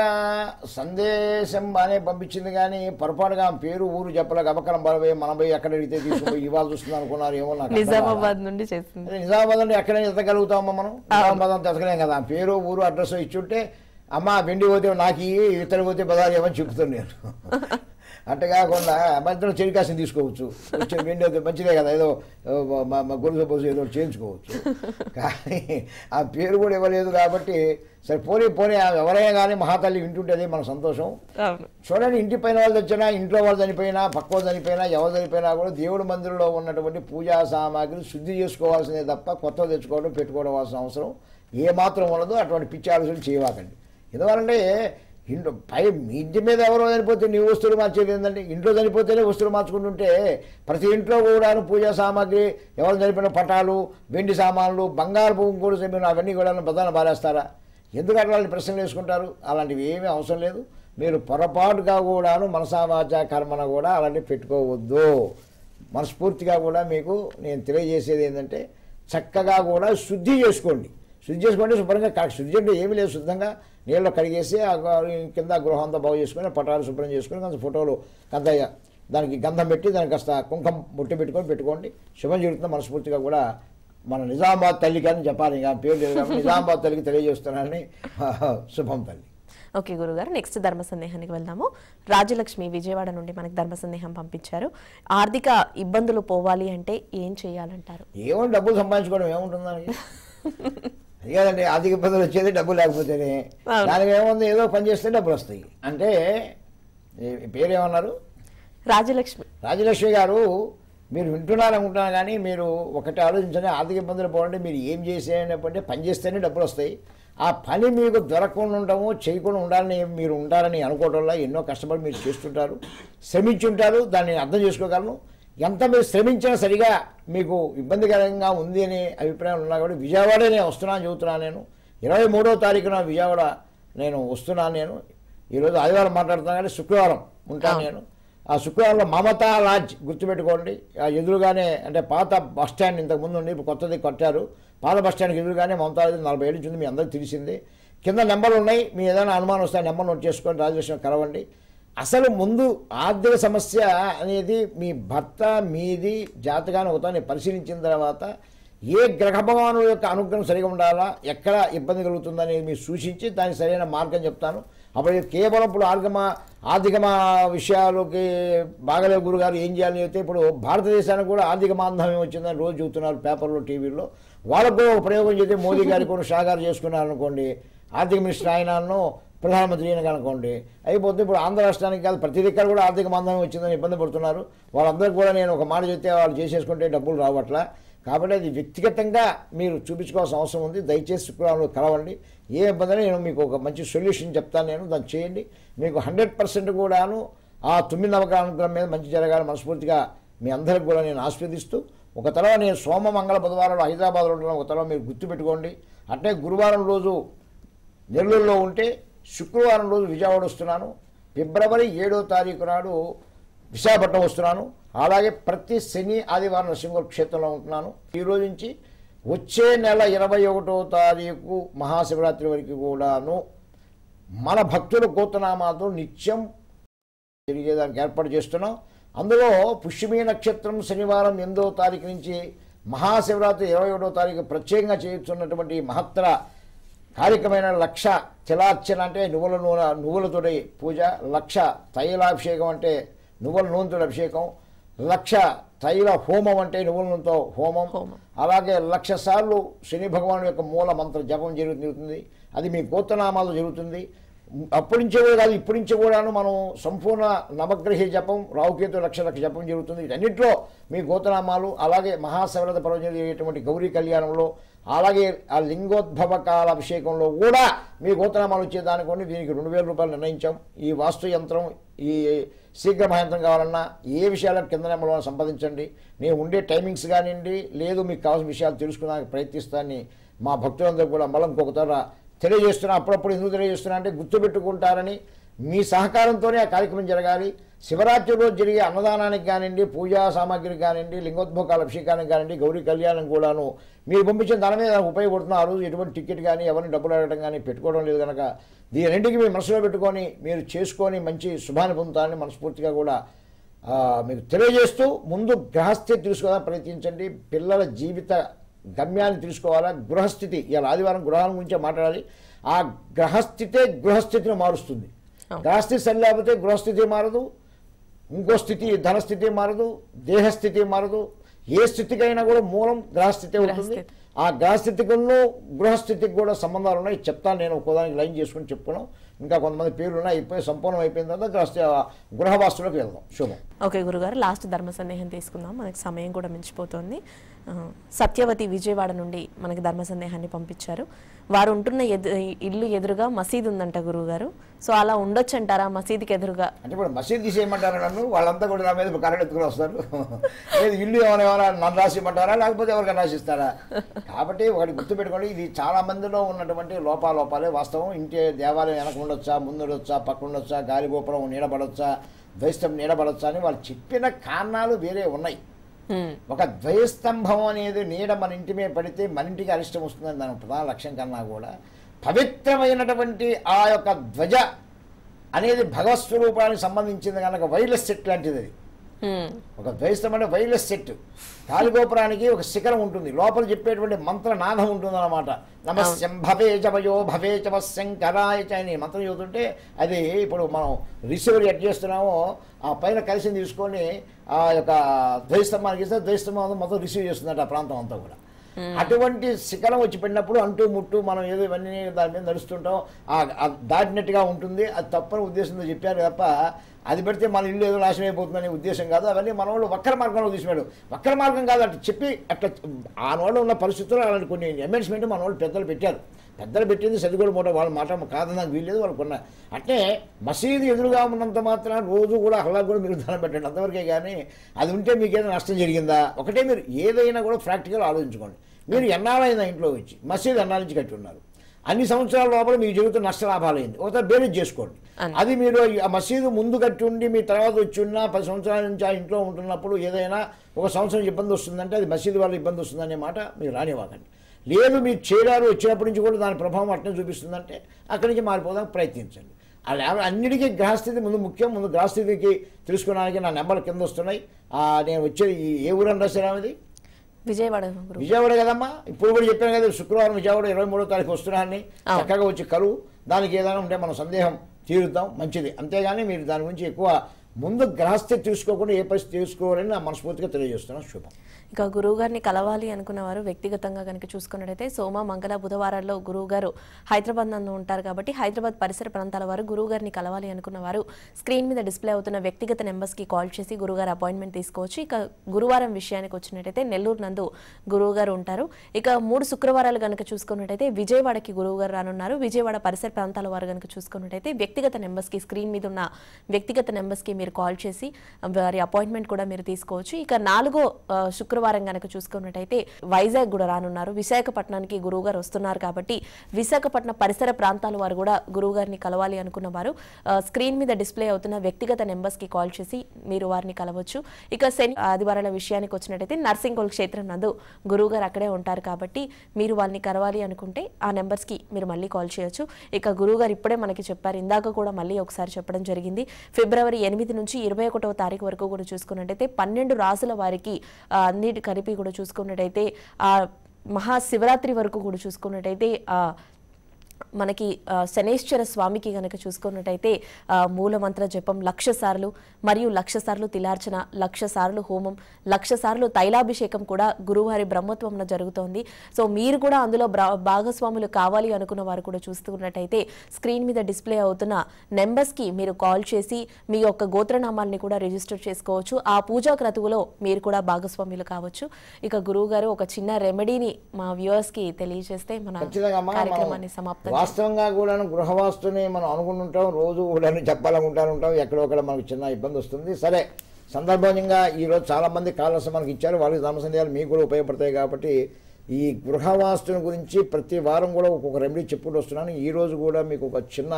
సందేశం బాగానే పంపించింది కానీ పొరపాటుగా పేరు ఊరు చెప్పలే గబకరం బలవే మన పోయి ఎక్కడ అడిగితే ఇవాళ చూస్తుంది అనుకున్నారు ఏమో నాకు. నిజామాబాద్ నుండి చేస్తుంది. నిజామాబాద్ అంటే ఎక్కడైనా ఎత్తగలుగుతామా మనం? నిజామాబాద్ అంతా ఎతకలేం కదా. పేరు ఊరు అడ్రస్ ఇచ్చుంటే అమ్మ వెండి పోతే నాకు ఇతరు పోతే బదారు ఏమని చెప్తాను అట్ట కాకుండా మధ్యలో చెరికాసిన తీసుకోవచ్చు. వచ్చే వెండి మంచిదే కదా ఏదో మా గొలుసు పోసు ఏదో చేయించుకోవచ్చు. కానీ ఆ పేరు కూడా ఇవ్వలేదు కాబట్టి సరే పోనీ పోనీ ఎవరైనా కానీ మహాతల్లి వింటుంటే అదే మన సంతోషం. చూడండి ఇంటి పైన వాళ్ళు తెచ్చినా ఇంట్లో వాళ్ళు చనిపోయినా పక్క వాళ్ళు చనిపోయినా ఎవరు చనిపోయినా కూడా దేవుడి మందిరంలో ఉన్నటువంటి పూజా సామాగ్రి శుద్ధి చేసుకోవాల్సిందే తప్ప కొత్త తెచ్చుకోవడం పెట్టుకోవడం అవసరం ఏ మాత్రం ఉండదు. అటువంటి పిచ్చి ఆలోచనలు చేయవాకండి. ఎందువలంటే ఇంట్లో పై మీ ఇంటి మీద ఎవరో చనిపోతే నీ వస్తువులు మార్చేది ఏంటంటే ఇంట్లో చనిపోతేనే వస్తువులు మార్చుకుంటుంటే ప్రతి ఇంట్లో కూడా పూజా సామాగ్రి ఎవరు చనిపోయిన పటాలు వెండి సామాన్లు బంగారు కూడా చనిపోయిన అవన్నీ కూడా ప్రధాన బారేస్తారా ఎందుకు అట్లాంటి ప్రశ్నలు వేసుకుంటారు? అలాంటివి ఏమీ అవసరం లేదు. మీరు పొరపాటుగా కూడాను మనసావాచ కర్మన కూడా అలాంటివి పెట్టుకోవద్దు. మనస్ఫూర్తిగా కూడా మీకు నేను తెలియజేసేది ఏంటంటే చక్కగా కూడా శుద్ధి చేసుకోండి. శుద్ధి చేసుకోండి శుభ్రంగా కా- శుద్ధి అంటే ఏమీ లేదు శుద్ధంగా నీళ్ళు కడిగేసి ఆ కింద గృహం అంతా బాగు చేసుకొని పటాలు శుభ్రం చేసుకొని కొంత ఫోటోలు కొంత దానికి గంధం పెట్టి దానికి కాస్త కుంకం ముట్టి పెట్టుకొని పెట్టుకోండి. శుభం జరుగుతుంది మనస్ఫూర్తిగా కూడా మన నిజామాబాద్ తల్లికి అని చెప్పాలి. ఇంకా పేరు తెలియదు నిజామాబాద్ తల్లికి తెలియజేస్తున్నానని శుభం తల్లి. ఓకే గురుగారు నెక్స్ట్ ధర్మ సందేహానికి వెళ్దాము. రాజలక్ష్మి విజయవాడ నుండి మనకి ధర్మ సందేహం పంపించారు. ఆర్థిక ఇబ్బందులు పోవాలి అంటే ఏం చేయాలంటారు? ఏమో డబ్బులు సంపాదించుకోవడం ఏముంటుంది కాదండి ఆర్థిక ఇబ్బందులు వచ్చేది డబ్బు లేకపోతేనే. దానికి ఏముంది? ఏదో పని చేస్తే డబ్బులు వస్తాయి. అంటే ఈ పేరు ఏమన్నారు రాజలక్ష్మి. రాజలక్ష్మి గారు మీరు వింటున్నారనుకుంటున్నారు కానీ మీరు ఒకటి ఆలోచించండి ఆర్థిక ఇబ్బందులు పోవాలంటే మీరు ఏం చేసేటంటే పని చేస్తేనే డబ్బులు వస్తాయి. ఆ పని మీకు దొరకకుండా ఉండటము చేయకుండా ఉండాలని మీరు ఉంటారని అనుకోవడం వల్ల ఎన్నో కష్టపడి మీరు చేస్తుంటారు. శ్రమించుంటారు దాన్ని అర్థం చేసుకోగలను. ఎంత మీరు శ్రమించినా సరిగా మీకు ఇబ్బందికరంగా ఉంది అనే అభిప్రాయం ఉన్నా కూడా విజయవాడ నేను వస్తున్నాను చెబుతున్నాను నేను. ఇరవై మూడో తారీఖున విజయవాడ నేను వస్తున్నాను నేను. ఈరోజు ఆదివారం మాట్లాడుతున్నాను కానీ శుక్రవారం ఉంటాను నేను. ఆ శుక్రవారంలో మమతా లాడ్జ్ గుర్తుపెట్టుకోండి. ఆ ఎదురుగానే అంటే పాత బస్ స్టాండ్ ఇంతకు ముందు ఉండి ఇప్పుడు కొత్తది కట్టారు. పాత బస్ స్టాండ్కి ఎదురుగానే మమతా లాడ్జ్ నలభై ఏళ్ళు నుంచి మీ అందరికీ తెలిసింది. కింద నెంబర్లు ఉన్నాయి మీ ఏదైనా అనుమానం వస్తే నెంబర్ నోట్ చేసుకొని రాజలక్ష్మి కలవండి. అసలు ముందు ఆర్థిక సమస్య అనేది మీ భర్త మీది జాతకాన్ని ఒకతాన్ని పరిశీలించిన తర్వాత ఏ గ్రహ భగవాను యొక్క అనుగ్రహం సరిగా ఉండాలా ఎక్కడ ఇబ్బంది కలుగుతుందనేది మీరు సూచించి దానికి సరైన మార్గం చెప్తాను. అప్పుడు కేవలం ఇప్పుడు ఆర్థికమా ఆర్థికమా విషయాలకి బాగలేవు గురుగారు ఏం చేయాలని చెప్తే ఇప్పుడు భారతదేశానికి కూడా ఆర్థిక మాంధవ్యం వచ్చిందని రోజు చూస్తున్నారు పేపర్లో టీవీలో. వాళ్ళకు ప్రయోగం చేస్తే మోదీ గారి కూడా షా గారు చేసుకున్నారు అనుకోండి ఆర్థిక మినిస్టర్ ఆయనను ప్రధానమంత్రి ఈయన కనుకోండి. అయిపోతే ఇప్పుడు ఆంధ్ర రాష్ట్రానికి కాదు ప్రతి దగ్గర కూడా ఆర్థిక మాంద్యం వచ్చిందని ఇబ్బంది పడుతున్నారు. వాళ్ళందరికీ కూడా నేను ఒక మాట చెప్తే వాళ్ళు చేసేసుకుంటే డబ్బులు రావట్లా కాబట్టి అది వ్యక్తిగతంగా మీరు చూపించుకోవాల్సిన అవసరం ఉంది. దయచేసి శుక్రవారంలో కలవండి. ఏ ఇబ్బంది నేను మీకు ఒక మంచి సొల్యూషన్ చెప్తాను నేను దాన్ని చేయండి. మీకు హండ్రెడ్ పర్సెంట్ కూడాను ఆ తొమ్మిది నవగ్రహ మీద మంచి జరగాలని మనస్ఫూర్తిగా మీ అందరికి కూడా నేను ఆస్వాదిస్తూ ఒక తరవ నేను సోమ మంగళ బుధవారంలో హైదరాబాద్లో ఉంటాను ఒక తరవ మీరు గుర్తుపెట్టుకోండి. అంటే గురువారం రోజు నెల్లూరులో ఉంటే శుక్రవారం రోజు విజయవాడ వస్తున్నాను. ఫిబ్రవరి ఏడో తారీఖు నాడు విశాఖపట్నం వస్తున్నాను. అలాగే ప్రతి శని ఆదివారం నరసింహ క్షేత్రంలో ఉంటున్నాను. ఈ రోజు నుంచి వచ్చే నెల ఇరవై ఒకటో తారీఖు మహాశివరాత్రి వరకు కూడాను మన భక్తుల గోతనామాతో నిత్యం జరిగేదానికి ఏర్పాటు చేస్తున్నాం. అందులో పుష్యమీ నక్షత్రం శనివారం ఎనిమిదో తారీఖు నుంచి మహాశివరాత్రి ఇరవై ఒకటో తారీఖు ప్రత్యేకంగా చేస్తున్నటువంటి మహత్తర కార్యక్రమైన లక్ష తిలార్చన అంటే నువ్వుల నూనె నువ్వులతోటి పూజ లక్ష తైలాభిషేకం అంటే నువ్వుల నూనెతో అభిషేకం లక్ష తైల హోమం అంటే నువ్వుల నూనెతో హోమం. అలాగే లక్ష సార్లు శని భగవాను యొక్క మూల మంత్ర జపం జరుగుతుంది అది మీ గోత్రనామాలు జరుగుతుంది. అప్పటి నుంచే కూడా కాదు ఇప్పటి నుంచే కూడాను మనం సంపూర్ణ నవగ్రహి జపం రావుకేతు లక్ష లక్ష జపం జరుగుతుంది. వీటన్నిటిలో మీ గోత్రనామాలు అలాగే మహాశివరత పర్వజన జరిగేటువంటి గౌరీ కళ్యాణంలో అలాగే ఆ లింగోద్భవ కాల అభిషేకంలో కూడా మీ గోత్రనామాలు వచ్చేదానికోండి దీనికి రెండు వేల రూపాయలు నిర్ణయించాం. ఈ వాస్తు యంత్రం ఈ శీఘ్ర మహాయంత్రం కావాలన్నా ఏ విషయాలకు కింద నెంబర్ సంపాదించండి. నేను ఉండే టైమింగ్స్ కానివ్వండి లేదు మీకు కావాల్సిన విషయాలు తెలుసుకోవడానికి ప్రయత్నిస్తానని మా భక్తులందరూ కూడా మళ్ళీ ఇంకొకసారి తెలియజేస్తున్నా. అప్పుడప్పుడు ఎందుకు తెలియజేస్తున్నా అంటే గుర్తుపెట్టుకుంటారని మీ సహకారంతోనే ఆ కార్యక్రమం జరగాలి. శివరాత్రి రోజు జరిగే అన్నదానానికి కానివ్వండి పూజా సామాగ్రికి కానివ్వండి లింగోద్భోగాల అభిషేకానికి కానివ్వండి గౌరీ కళ్యాణం కూడాను మీరు పంపించిన దాని మీద నాకు ఉపయోగపడుతుంది ఆ రోజు ఎటువంటి టికెట్ కానీ ఎవరిని డబ్బులు అడగడం కానీ పెట్టుకోవడం లేదు కనుక దీనింటికి మీ మనసులో పెట్టుకొని మీరు చేసుకొని మంచి శుభాన్ని పొందుతారని మనస్ఫూర్తిగా కూడా మీకు తెలియజేస్తూ ముందు గ్రహస్థితి తెలుసుకోవడానికి ప్రయత్నించండి. పిల్లల జీవిత గమ్యాన్ని తెలుసుకోవాలా? గృహస్థితి ఇలా ఆదివారం గృహాల గురించే మాట్లాడాలి. ఆ గ్రహస్థితే గృహస్థితిని మారుస్తుంది. గ్రహస్థితి సరి లేకపోతే గృహస్థితి మారదు. ఇంకో స్థితి ధనస్థితి మారదు దేహస్థితి మారదు. ఏ స్థితికైనా కూడా మూలం గ్రహస్థితి ఉంటుంది. ఆ గ్రహస్థితికుల్లో గృహస్థితికి కూడా సంబంధాలు ఉన్నాయి. చెప్తాను నేను ఒక్కోదానికి లైన్ చేసుకుని చెప్పుకున్నాం. ఇంకా కొంతమంది పేర్లు ఉన్నాయి. అయిపోయి సంపూర్ణం అయిపోయిన తర్వాత గ్రహస్థి గృహవాస్తులోకి వెళ్దాం. శుభం. ఓకే గురుగారు. లాస్ట్ ధర్మ సందేహం తీసుకుందాం. మనకి సమయం కూడా మించిపోతుంది. సత్యవతి విజయవాడ నుండి మనకి ధర్మ సందేహాన్ని పంపించారు. వారు ఉంటున్న ఎదు ఇల్లు ఎదురుగా మసీదు ఉందంట గురువుగారు సో అలా ఉండొచ్చు అంటారా మసీదుకి ఎదురుగా? అంటే ఇప్పుడు మసీద్ తీసేయమంటారా నన్ను? వాళ్ళంతా కూడా నా మీద కరెంట్ ఎత్తుకుని వస్తారు. లేదు ఇల్లు ఏమైనా నన్ను రాసిమంటారా? లేకపోతే ఎవరికైనా రాసిస్తారా? కాబట్టి ఒకటి గుర్తుపెట్టుకోండి. ఇది చాలా మందిలో ఉన్నటువంటి లోపాలోపాలే వాస్తవం. ఇంటి దేవాలయం వెనక ఉండొచ్చా? ముందు ఉండొచ్చా? పక్క ఉండొచ్చా? గాలి గోపురం నీడబడొచ్చా ద్వైస్తం నీడబడొచ్చా అని వాళ్ళు చెప్పిన కారణాలు వేరే ఉన్నాయి. ఒక ద్వయస్తంభం అనేది నీడ మన ఇంటి మీద పడితే మన ఇంటికి అరిష్టం వస్తుందని దాని ప్రధాన లక్ష్యం కన్నా కూడా పవిత్రమైనటువంటి ఆ యొక్క ధ్వజ అనేది భగవత్ స్వరూపానికి సంబంధించింది కనుక వైర్లెస్ సెట్ లాంటిది అది. ఒక ద్వైస్తం అంటే వైర్లెస్ సెట్. కాలిగోపురానికి ఒక శిఖరం ఉంటుంది. లోపల చెప్పేటువంటి మంత్రనాదం ఉంటుంది అనమాట నమస్యం భవే చవయో భవే చవ శంకరాయ చ అని మంత్రం చదువుతుంటే అది ఇప్పుడు మనం రిసీవర్ ఎట్ చేస్తున్నామో ఆ పైన కలిసి తీసుకొని ఆ యొక్క ద్వైస్తంభానికి ఇస్తే ద్వైస్తంభం మొత్తం రిసీవ్ చేస్తుందట ఆ ప్రాంతం అంతా కూడా. అటువంటి శిఖరం వచ్చి పడినప్పుడు అంటూ ముట్టు మనం ఏదో ఇవన్నీ దాని మీద నడుస్తుంటాం. దాటినట్టుగా ఉంటుంది. అది తప్పని ఉద్దేశంతో చెప్పారు తప్ప అది పెడితే మన ఇల్లు ఏదో నాశనం అయిపోతుందనే ఉద్దేశం కాదు. అవన్నీ మన వాళ్ళు వక్ర మార్గంలో తీసుకున్నాడు వక్ర మార్గం కాదు అట్లా చెప్పి అట్లా ఆ ఉన్న పరిస్థితుల్లో అలాంటి కొన్ని అమెండ్స్మెంట్ మన వాళ్ళు పెద్దలు పెట్టారు. పెద్దలు పెట్టింది చదువుకోవడం మూట వాళ్ళ మాట కాదని నాకు వీల్లేదు వాళ్ళకు ఉన్న అంటే మసీదు ఎదురుగా ఉన్నంత మాత్రం రోజు కూడా అలా కూడా మీరు దానం పెట్టండి. అంతవరకే కానీ అది ఉంటే మీకు ఏదైనా నష్టం జరిగిందా? ఒకటే మీరు ఏదైనా కూడా ప్రాక్టికల్ ఆలోచించుకోండి. మీరు ఎన్నాళ్ళైనా ఇంట్లో వచ్చి మసీదు ఎన్నాళ్ళ నుంచి కట్టి ఉన్నారు? అన్ని సంవత్సరాల లోపల మీకు జరుగుతున్న నష్ట లాభాలు అయింది ఒకసారి బేరేజ్ చేసుకోండి. అది మీరు ఆ మసీదు ముందు కట్టి ఉండి మీ తర్వాత వచ్చి ఉన్న పది సంవత్సరాల నుంచి ఆ ఇంట్లో ఉంటున్నప్పుడు ఏదైనా ఒక సంవత్సరం ఇబ్బంది వస్తుందంటే అది మసీదు వల్ల ఇబ్బంది వస్తుందనే మాట మీరు రానివ్వకండి. లేదు మీరు చేరారు వచ్చినప్పటి నుంచి కూడా దాని ప్రభావం అట్నే చూపిస్తుందంటే అక్కడి నుంచి మారిపోదానికి ప్రయత్నించండి. అలా అన్నిటికీ గ్రహస్థితి ముందు ముఖ్యం ముందు గ్రహస్థితికి తెలుసుకోవడానికి నా నెంబర్లు కింద వస్తున్నాయి. నేను వచ్చేది ఏ ఊరని రాశారామది విజయవాడ విజయవాడ కదమ్మా? ఇప్పుడు కూడా చెప్పాను కదా శుక్రవారం విజయవాడ ఇరవై మూడో తారీఖు వస్తున్నానని. చక్కగా వచ్చి కరువు దానికి ఏదైనా ఉంటే మన సందేహం. తీరుద్దాం మంచిది. అంతేగాని మీరు దాని గురించి ఎక్కువ ముందు గ్రహస్థితి తీసుకోకుండా ఏ పరిస్థితి తీసుకోవాలని నా మనస్ఫూర్తిగా తెలియజేస్తున్నాను. శుభం. ఇక గురువు గారిని కలవాలి అనుకున్న వారు వ్యక్తిగతంగా కనుక చూసుకున్నట్టయితే సోమ మంగళ బుధవారాల్లో గురువు గారు హైదరాబాద్ నందు ఉంటారు కాబట్టి హైదరాబాద్ పరిసర ప్రాంతాల వారు గురువు గారిని కలవాలి అనుకున్న వారు స్క్రీన్ మీద డిస్ప్లే అవుతున్న వ్యక్తిగత నెంబర్స్కి కాల్ చేసి గురువుగారు అపాయింట్మెంట్ తీసుకోవచ్చు. ఇక గురువారం విషయానికి వచ్చినట్టయితే నెల్లూరు నందు గురువు గారు ఉంటారు. ఇక మూడు శుక్రవారాలు కనుక చూసుకున్నట్టయితే విజయవాడకి గురువు గారు రానున్నారు. విజయవాడ పరిసర ప్రాంతాల వారు కనుక చూసుకున్నట్టయితే వ్యక్తిగత నెంబర్స్కి స్క్రీన్ మీద ఉన్న వ్యక్తిగత నెంబర్స్కి మీరు కాల్ చేసి వారి అపాయింట్మెంట్ కూడా మీరు తీసుకోవచ్చు. ఇక నాలుగో శుక్ర శుక్రవారం కనుక చూసుకున్నట్టయితే వైజాగ్ కూడా రానున్నారు. విశాఖపట్నానికి గురువు గారు వస్తున్నారు కాబట్టి విశాఖపట్నం పరిసర ప్రాంతాల వారు కూడా గురువు గారిని కలవాలి అనుకున్న వారు స్క్రీన్ మీద డిస్ప్లే అవుతున్న వ్యక్తిగత నెంబర్స్కి కాల్ చేసి మీరు వారిని కలవచ్చు. ఇక శని ఆదివారాల విషయానికి వచ్చినట్టయితే నర్సింగోల్ క్షేత్రం నందు గురువు గారు అక్కడే ఉంటారు కాబట్టి మీరు వాళ్ళని కలవాలి అనుకుంటే ఆ నెంబర్స్కి మీరు మళ్ళీ కాల్ చేయొచ్చు. ఇక గురువు గారు ఇప్పుడే మనకి చెప్పారు. ఇందాక కూడా మళ్ళీ ఒకసారి చెప్పడం జరిగింది. ఫిబ్రవరి ఎనిమిది నుంచి ఇరవై ఒకటవ తారీఖు వరకు కూడా చూసుకున్నట్టయితే పన్నెండు రాసుల వారికి అన్ని అన్నిటి కలిపి కూడా చూసుకున్నట్టయితే ఆ మహాశివరాత్రి వరకు కూడా చూసుకున్నట్టయితే ఆ మనకి శనేశ్వర స్వామికి గనక చూసుకున్నట్టయితే మూలమంత్ర జపం లక్ష సార్లు మరియు లక్ష సార్లు తిలార్చన లక్ష సార్లు హోమం లక్ష సార్లు తైలాభిషేకం కూడా గురువారి బ్రహ్మత్వంలో జరుగుతోంది. సో మీరు కూడా అందులో భాగస్వాములు కావాలి అనుకున్న వారు కూడా చూస్తున్నట్టయితే స్క్రీన్ మీద డిస్ప్లే అవుతున్న నెంబర్స్కి మీరు కాల్ చేసి మీ యొక్క గోత్రనామాల్ని కూడా రిజిస్టర్ చేసుకోవచ్చు. ఆ పూజా క్రతువులో మీరు కూడా భాగస్వాములు కావచ్చు. ఇక గురువు గారు ఒక చిన్న రెమెడీని మా వ్యూవర్స్కి తెలియజేస్తే మనం కార్యక్రమాన్ని సమాప్తం వాస్తవంగా కూడా గృహవాస్తుని మనం అనుకుంటుంటాం రోజు కూడా చెప్పాలనుకుంటాను ఉంటాం ఎక్కడోక్కడ మనకు చిన్న ఇబ్బంది వస్తుంది. సరే సందర్భంగా ఈరోజు చాలామంది కాలర్స్ మనకి ఇచ్చారు వాళ్ళకి ధర్మ సందేహాలు మీకు కూడా ఉపయోగపడతాయి కాబట్టి ఈ గృహవాస్తుని గురించి ప్రతి వారం కూడా ఒక్కొక్క రెమెడీ చెప్పుకుంటూ వస్తున్నాను. ఈరోజు కూడా మీకు ఒక చిన్న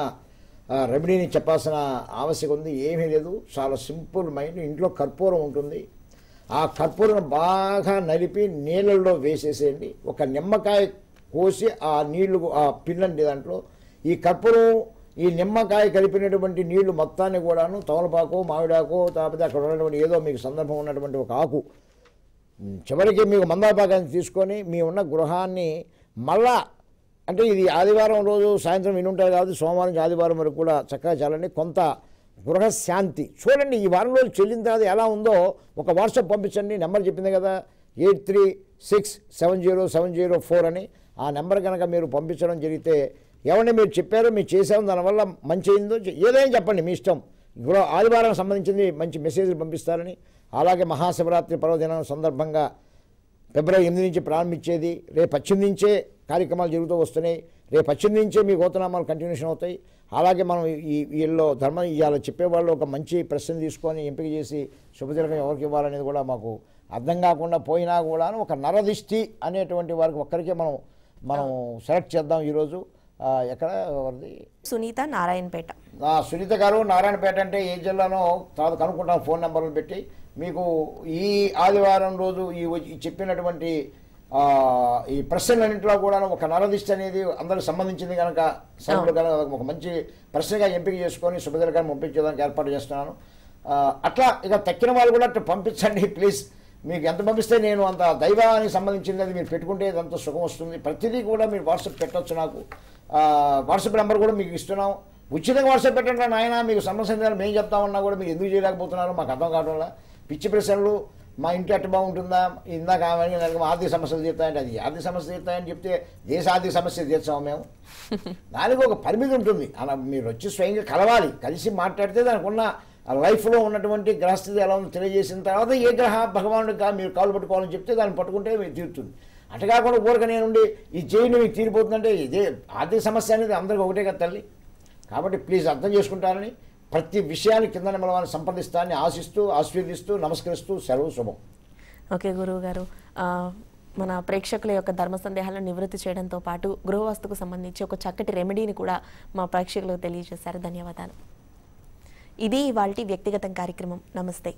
రెమెడీని చెప్పాల్సిన ఆవశ్యకం ఉంది ఏమీ లేదు. చాలా సింపుల్ మైండ్ ఇంట్లో కర్పూరం ఉంటుంది. ఆ కర్పూరం బాగా నలిపి నీళ్ళల్లో వేసేసేయండి. ఒక నిమ్మకాయ కోసి ఆ నీళ్ళు ఆ పిల్లండి దాంట్లో ఈ కర్పూరం ఈ నిమ్మకాయ కలిపినటువంటి నీళ్ళు మొత్తాన్ని కూడాను తమలపాకు మామిడాకు కాకపోతే అక్కడ ఉన్నటువంటి ఏదో మీకు సందర్భం ఉన్నటువంటి ఒక ఆకు. చివరికి మీకు మందాపాకాన్ని తీసుకొని మీ ఉన్న గృహాన్ని మళ్ళా అంటే ఇది ఆదివారం రోజు సాయంత్రం వినుంటారు కాబట్టి సోమవారం నుంచి ఆదివారం వరకు కూడా చక్కగా చాలండి కొంత గృహ శాంతి చూడండి ఈ వారం రోజు చెల్లిన తర్వాత ఎలా ఉందో ఒక వాట్సాప్ పంపించండి. నెంబర్ చెప్పింది కదా eight three six seven zero seven zero four అని. ఆ నెంబర్ కనుక మీరు పంపించడం జరిగితే ఏమంటే మీరు చెప్పారో మీరు చేసాము దానివల్ల మంచి అయిందో ఏదైనా చెప్పండి మీ ఇష్టం. ఇప్పుడు ఆదివారం సంబంధించింది మంచి మెసేజ్లు పంపిస్తారని అలాగే మహాశివరాత్రి పర్వదినం సందర్భంగా ఫిబ్రవరి ఎనిమిది నుంచి ప్రారంభించేది రేపు పద్దెనిమిది నుంచే కార్యక్రమాలు జరుగుతూ వస్తున్నాయి. రేపు పద్దెనిమిది నుంచే మీ గోతనామాలు కంటిన్యూషన్ అవుతాయి. అలాగే మనం ఈ వీళ్ళు ధర్మం ఇవాళ చెప్పేవాళ్ళు ఒక మంచి ప్రశ్న తీసుకొని ఎంపిక చేసి శుభతిలకం ఎవరికి ఇవ్వాలనేది కూడా మాకు అర్థం కాకుండా పోయినా కూడా ఒక నరదిష్టి అనేటువంటి వారికి ఒక్కరికే మనం మనం సెలెక్ట్ చేద్దాం ఈరోజు. ఎక్కడ ఎవరిది? సునీత నారాయణపేట. సునీత గారు నారాయణపేట అంటే ఏ జిల్లానో తర్వాత కనుక్కుంటాం ఫోన్ నెంబర్లు పెట్టి. మీకు ఈ ఆదివారం రోజు ఈ చెప్పినటువంటి ఈ ప్రశ్నలన్నింటిలో కూడా ఒక నరదిష్టి అనేది అందరికి సంబంధించింది కనుక సభ్యులు కనుక ఒక మంచి ప్రశ్నగా ఎంపిక చేసుకొని శుభదిన గారిని పంపించేదానికి ఏర్పాటు చేస్తున్నాను. అట్లా ఇక తక్కిన వాళ్ళు కూడా అట్లా పంపించండి ప్లీజ్. మీకు ఎంత పంపిస్తే నేను అంత దైవానికి సంబంధించింది అది మీరు పెట్టుకుంటే అంత సుఖం వస్తుంది. ప్రతిదీ కూడా మీరు వాట్సాప్ పెట్టొచ్చు నాకు. వాట్సాప్ నెంబర్ కూడా మీకు ఇస్తున్నాం. ఉచితంగా వాట్సాప్ పెట్టండి నాయన మీకు సమస్య మేము చెప్తామన్నా కూడా మీరు ఎందుకు చేయలేకపోతున్నారు? మాకు అర్థం కావడం వల్ల. పిచ్చి ప్రశ్నలు మా ఇంటి అట్ట బాగుంటుందా? ఇందాక ఆర్థిక సమస్యలు తీర్తాయంటే అది ఆర్థిక సమస్య తీర్తాయని చెప్తే దేశ ఆర్థిక సమస్య తీర్చాము మేము. దానికి ఒక పరిమితి ఉంటుంది. అలా మీరు వచ్చి స్వయంగా కలవాలి. కలిసి మాట్లాడితే దానికి ఉన్న ఆ లైఫ్లో ఉన్నటువంటి గ్రహస్థితి ఎలా ఉందో తెలియజేసిన తర్వాత ఏ గ్రహ భగవానుడిగా మీరు కాలు పట్టుకోవాలని చెప్తే దాన్ని పట్టుకుంటే మీకు తీరుతుంది. అటు కాకుండా ఊరక నేనుండి ఈ జైలు మీకు తీరిపోతుందంటే ఇదే ఆర్థిక సమస్య అనేది అందరికీ ఒకటే కదా తల్లి. కాబట్టి ప్లీజ్ అర్థం చేసుకుంటారని ప్రతి విషయాన్ని కింద మిమ్మల్ని సంప్రదిస్తానని ఆశిస్తూ ఆశీర్దిస్తూ నమస్కరిస్తూ సెలవు శుభం. ఓకే గురువు గారు మన ప్రేక్షకుల యొక్క ధర్మ సందేహాలను నివృత్తి చేయడంతో పాటు గృహవస్తుకు సంబంధించి ఒక చక్కటి రెమెడీని కూడా మా ప్రేక్షకులకు తెలియజేశారు. ధన్యవాదాలు. ఇది ఇవాళ వ్యక్తిగతం కార్యక్రమం. నమస్తే.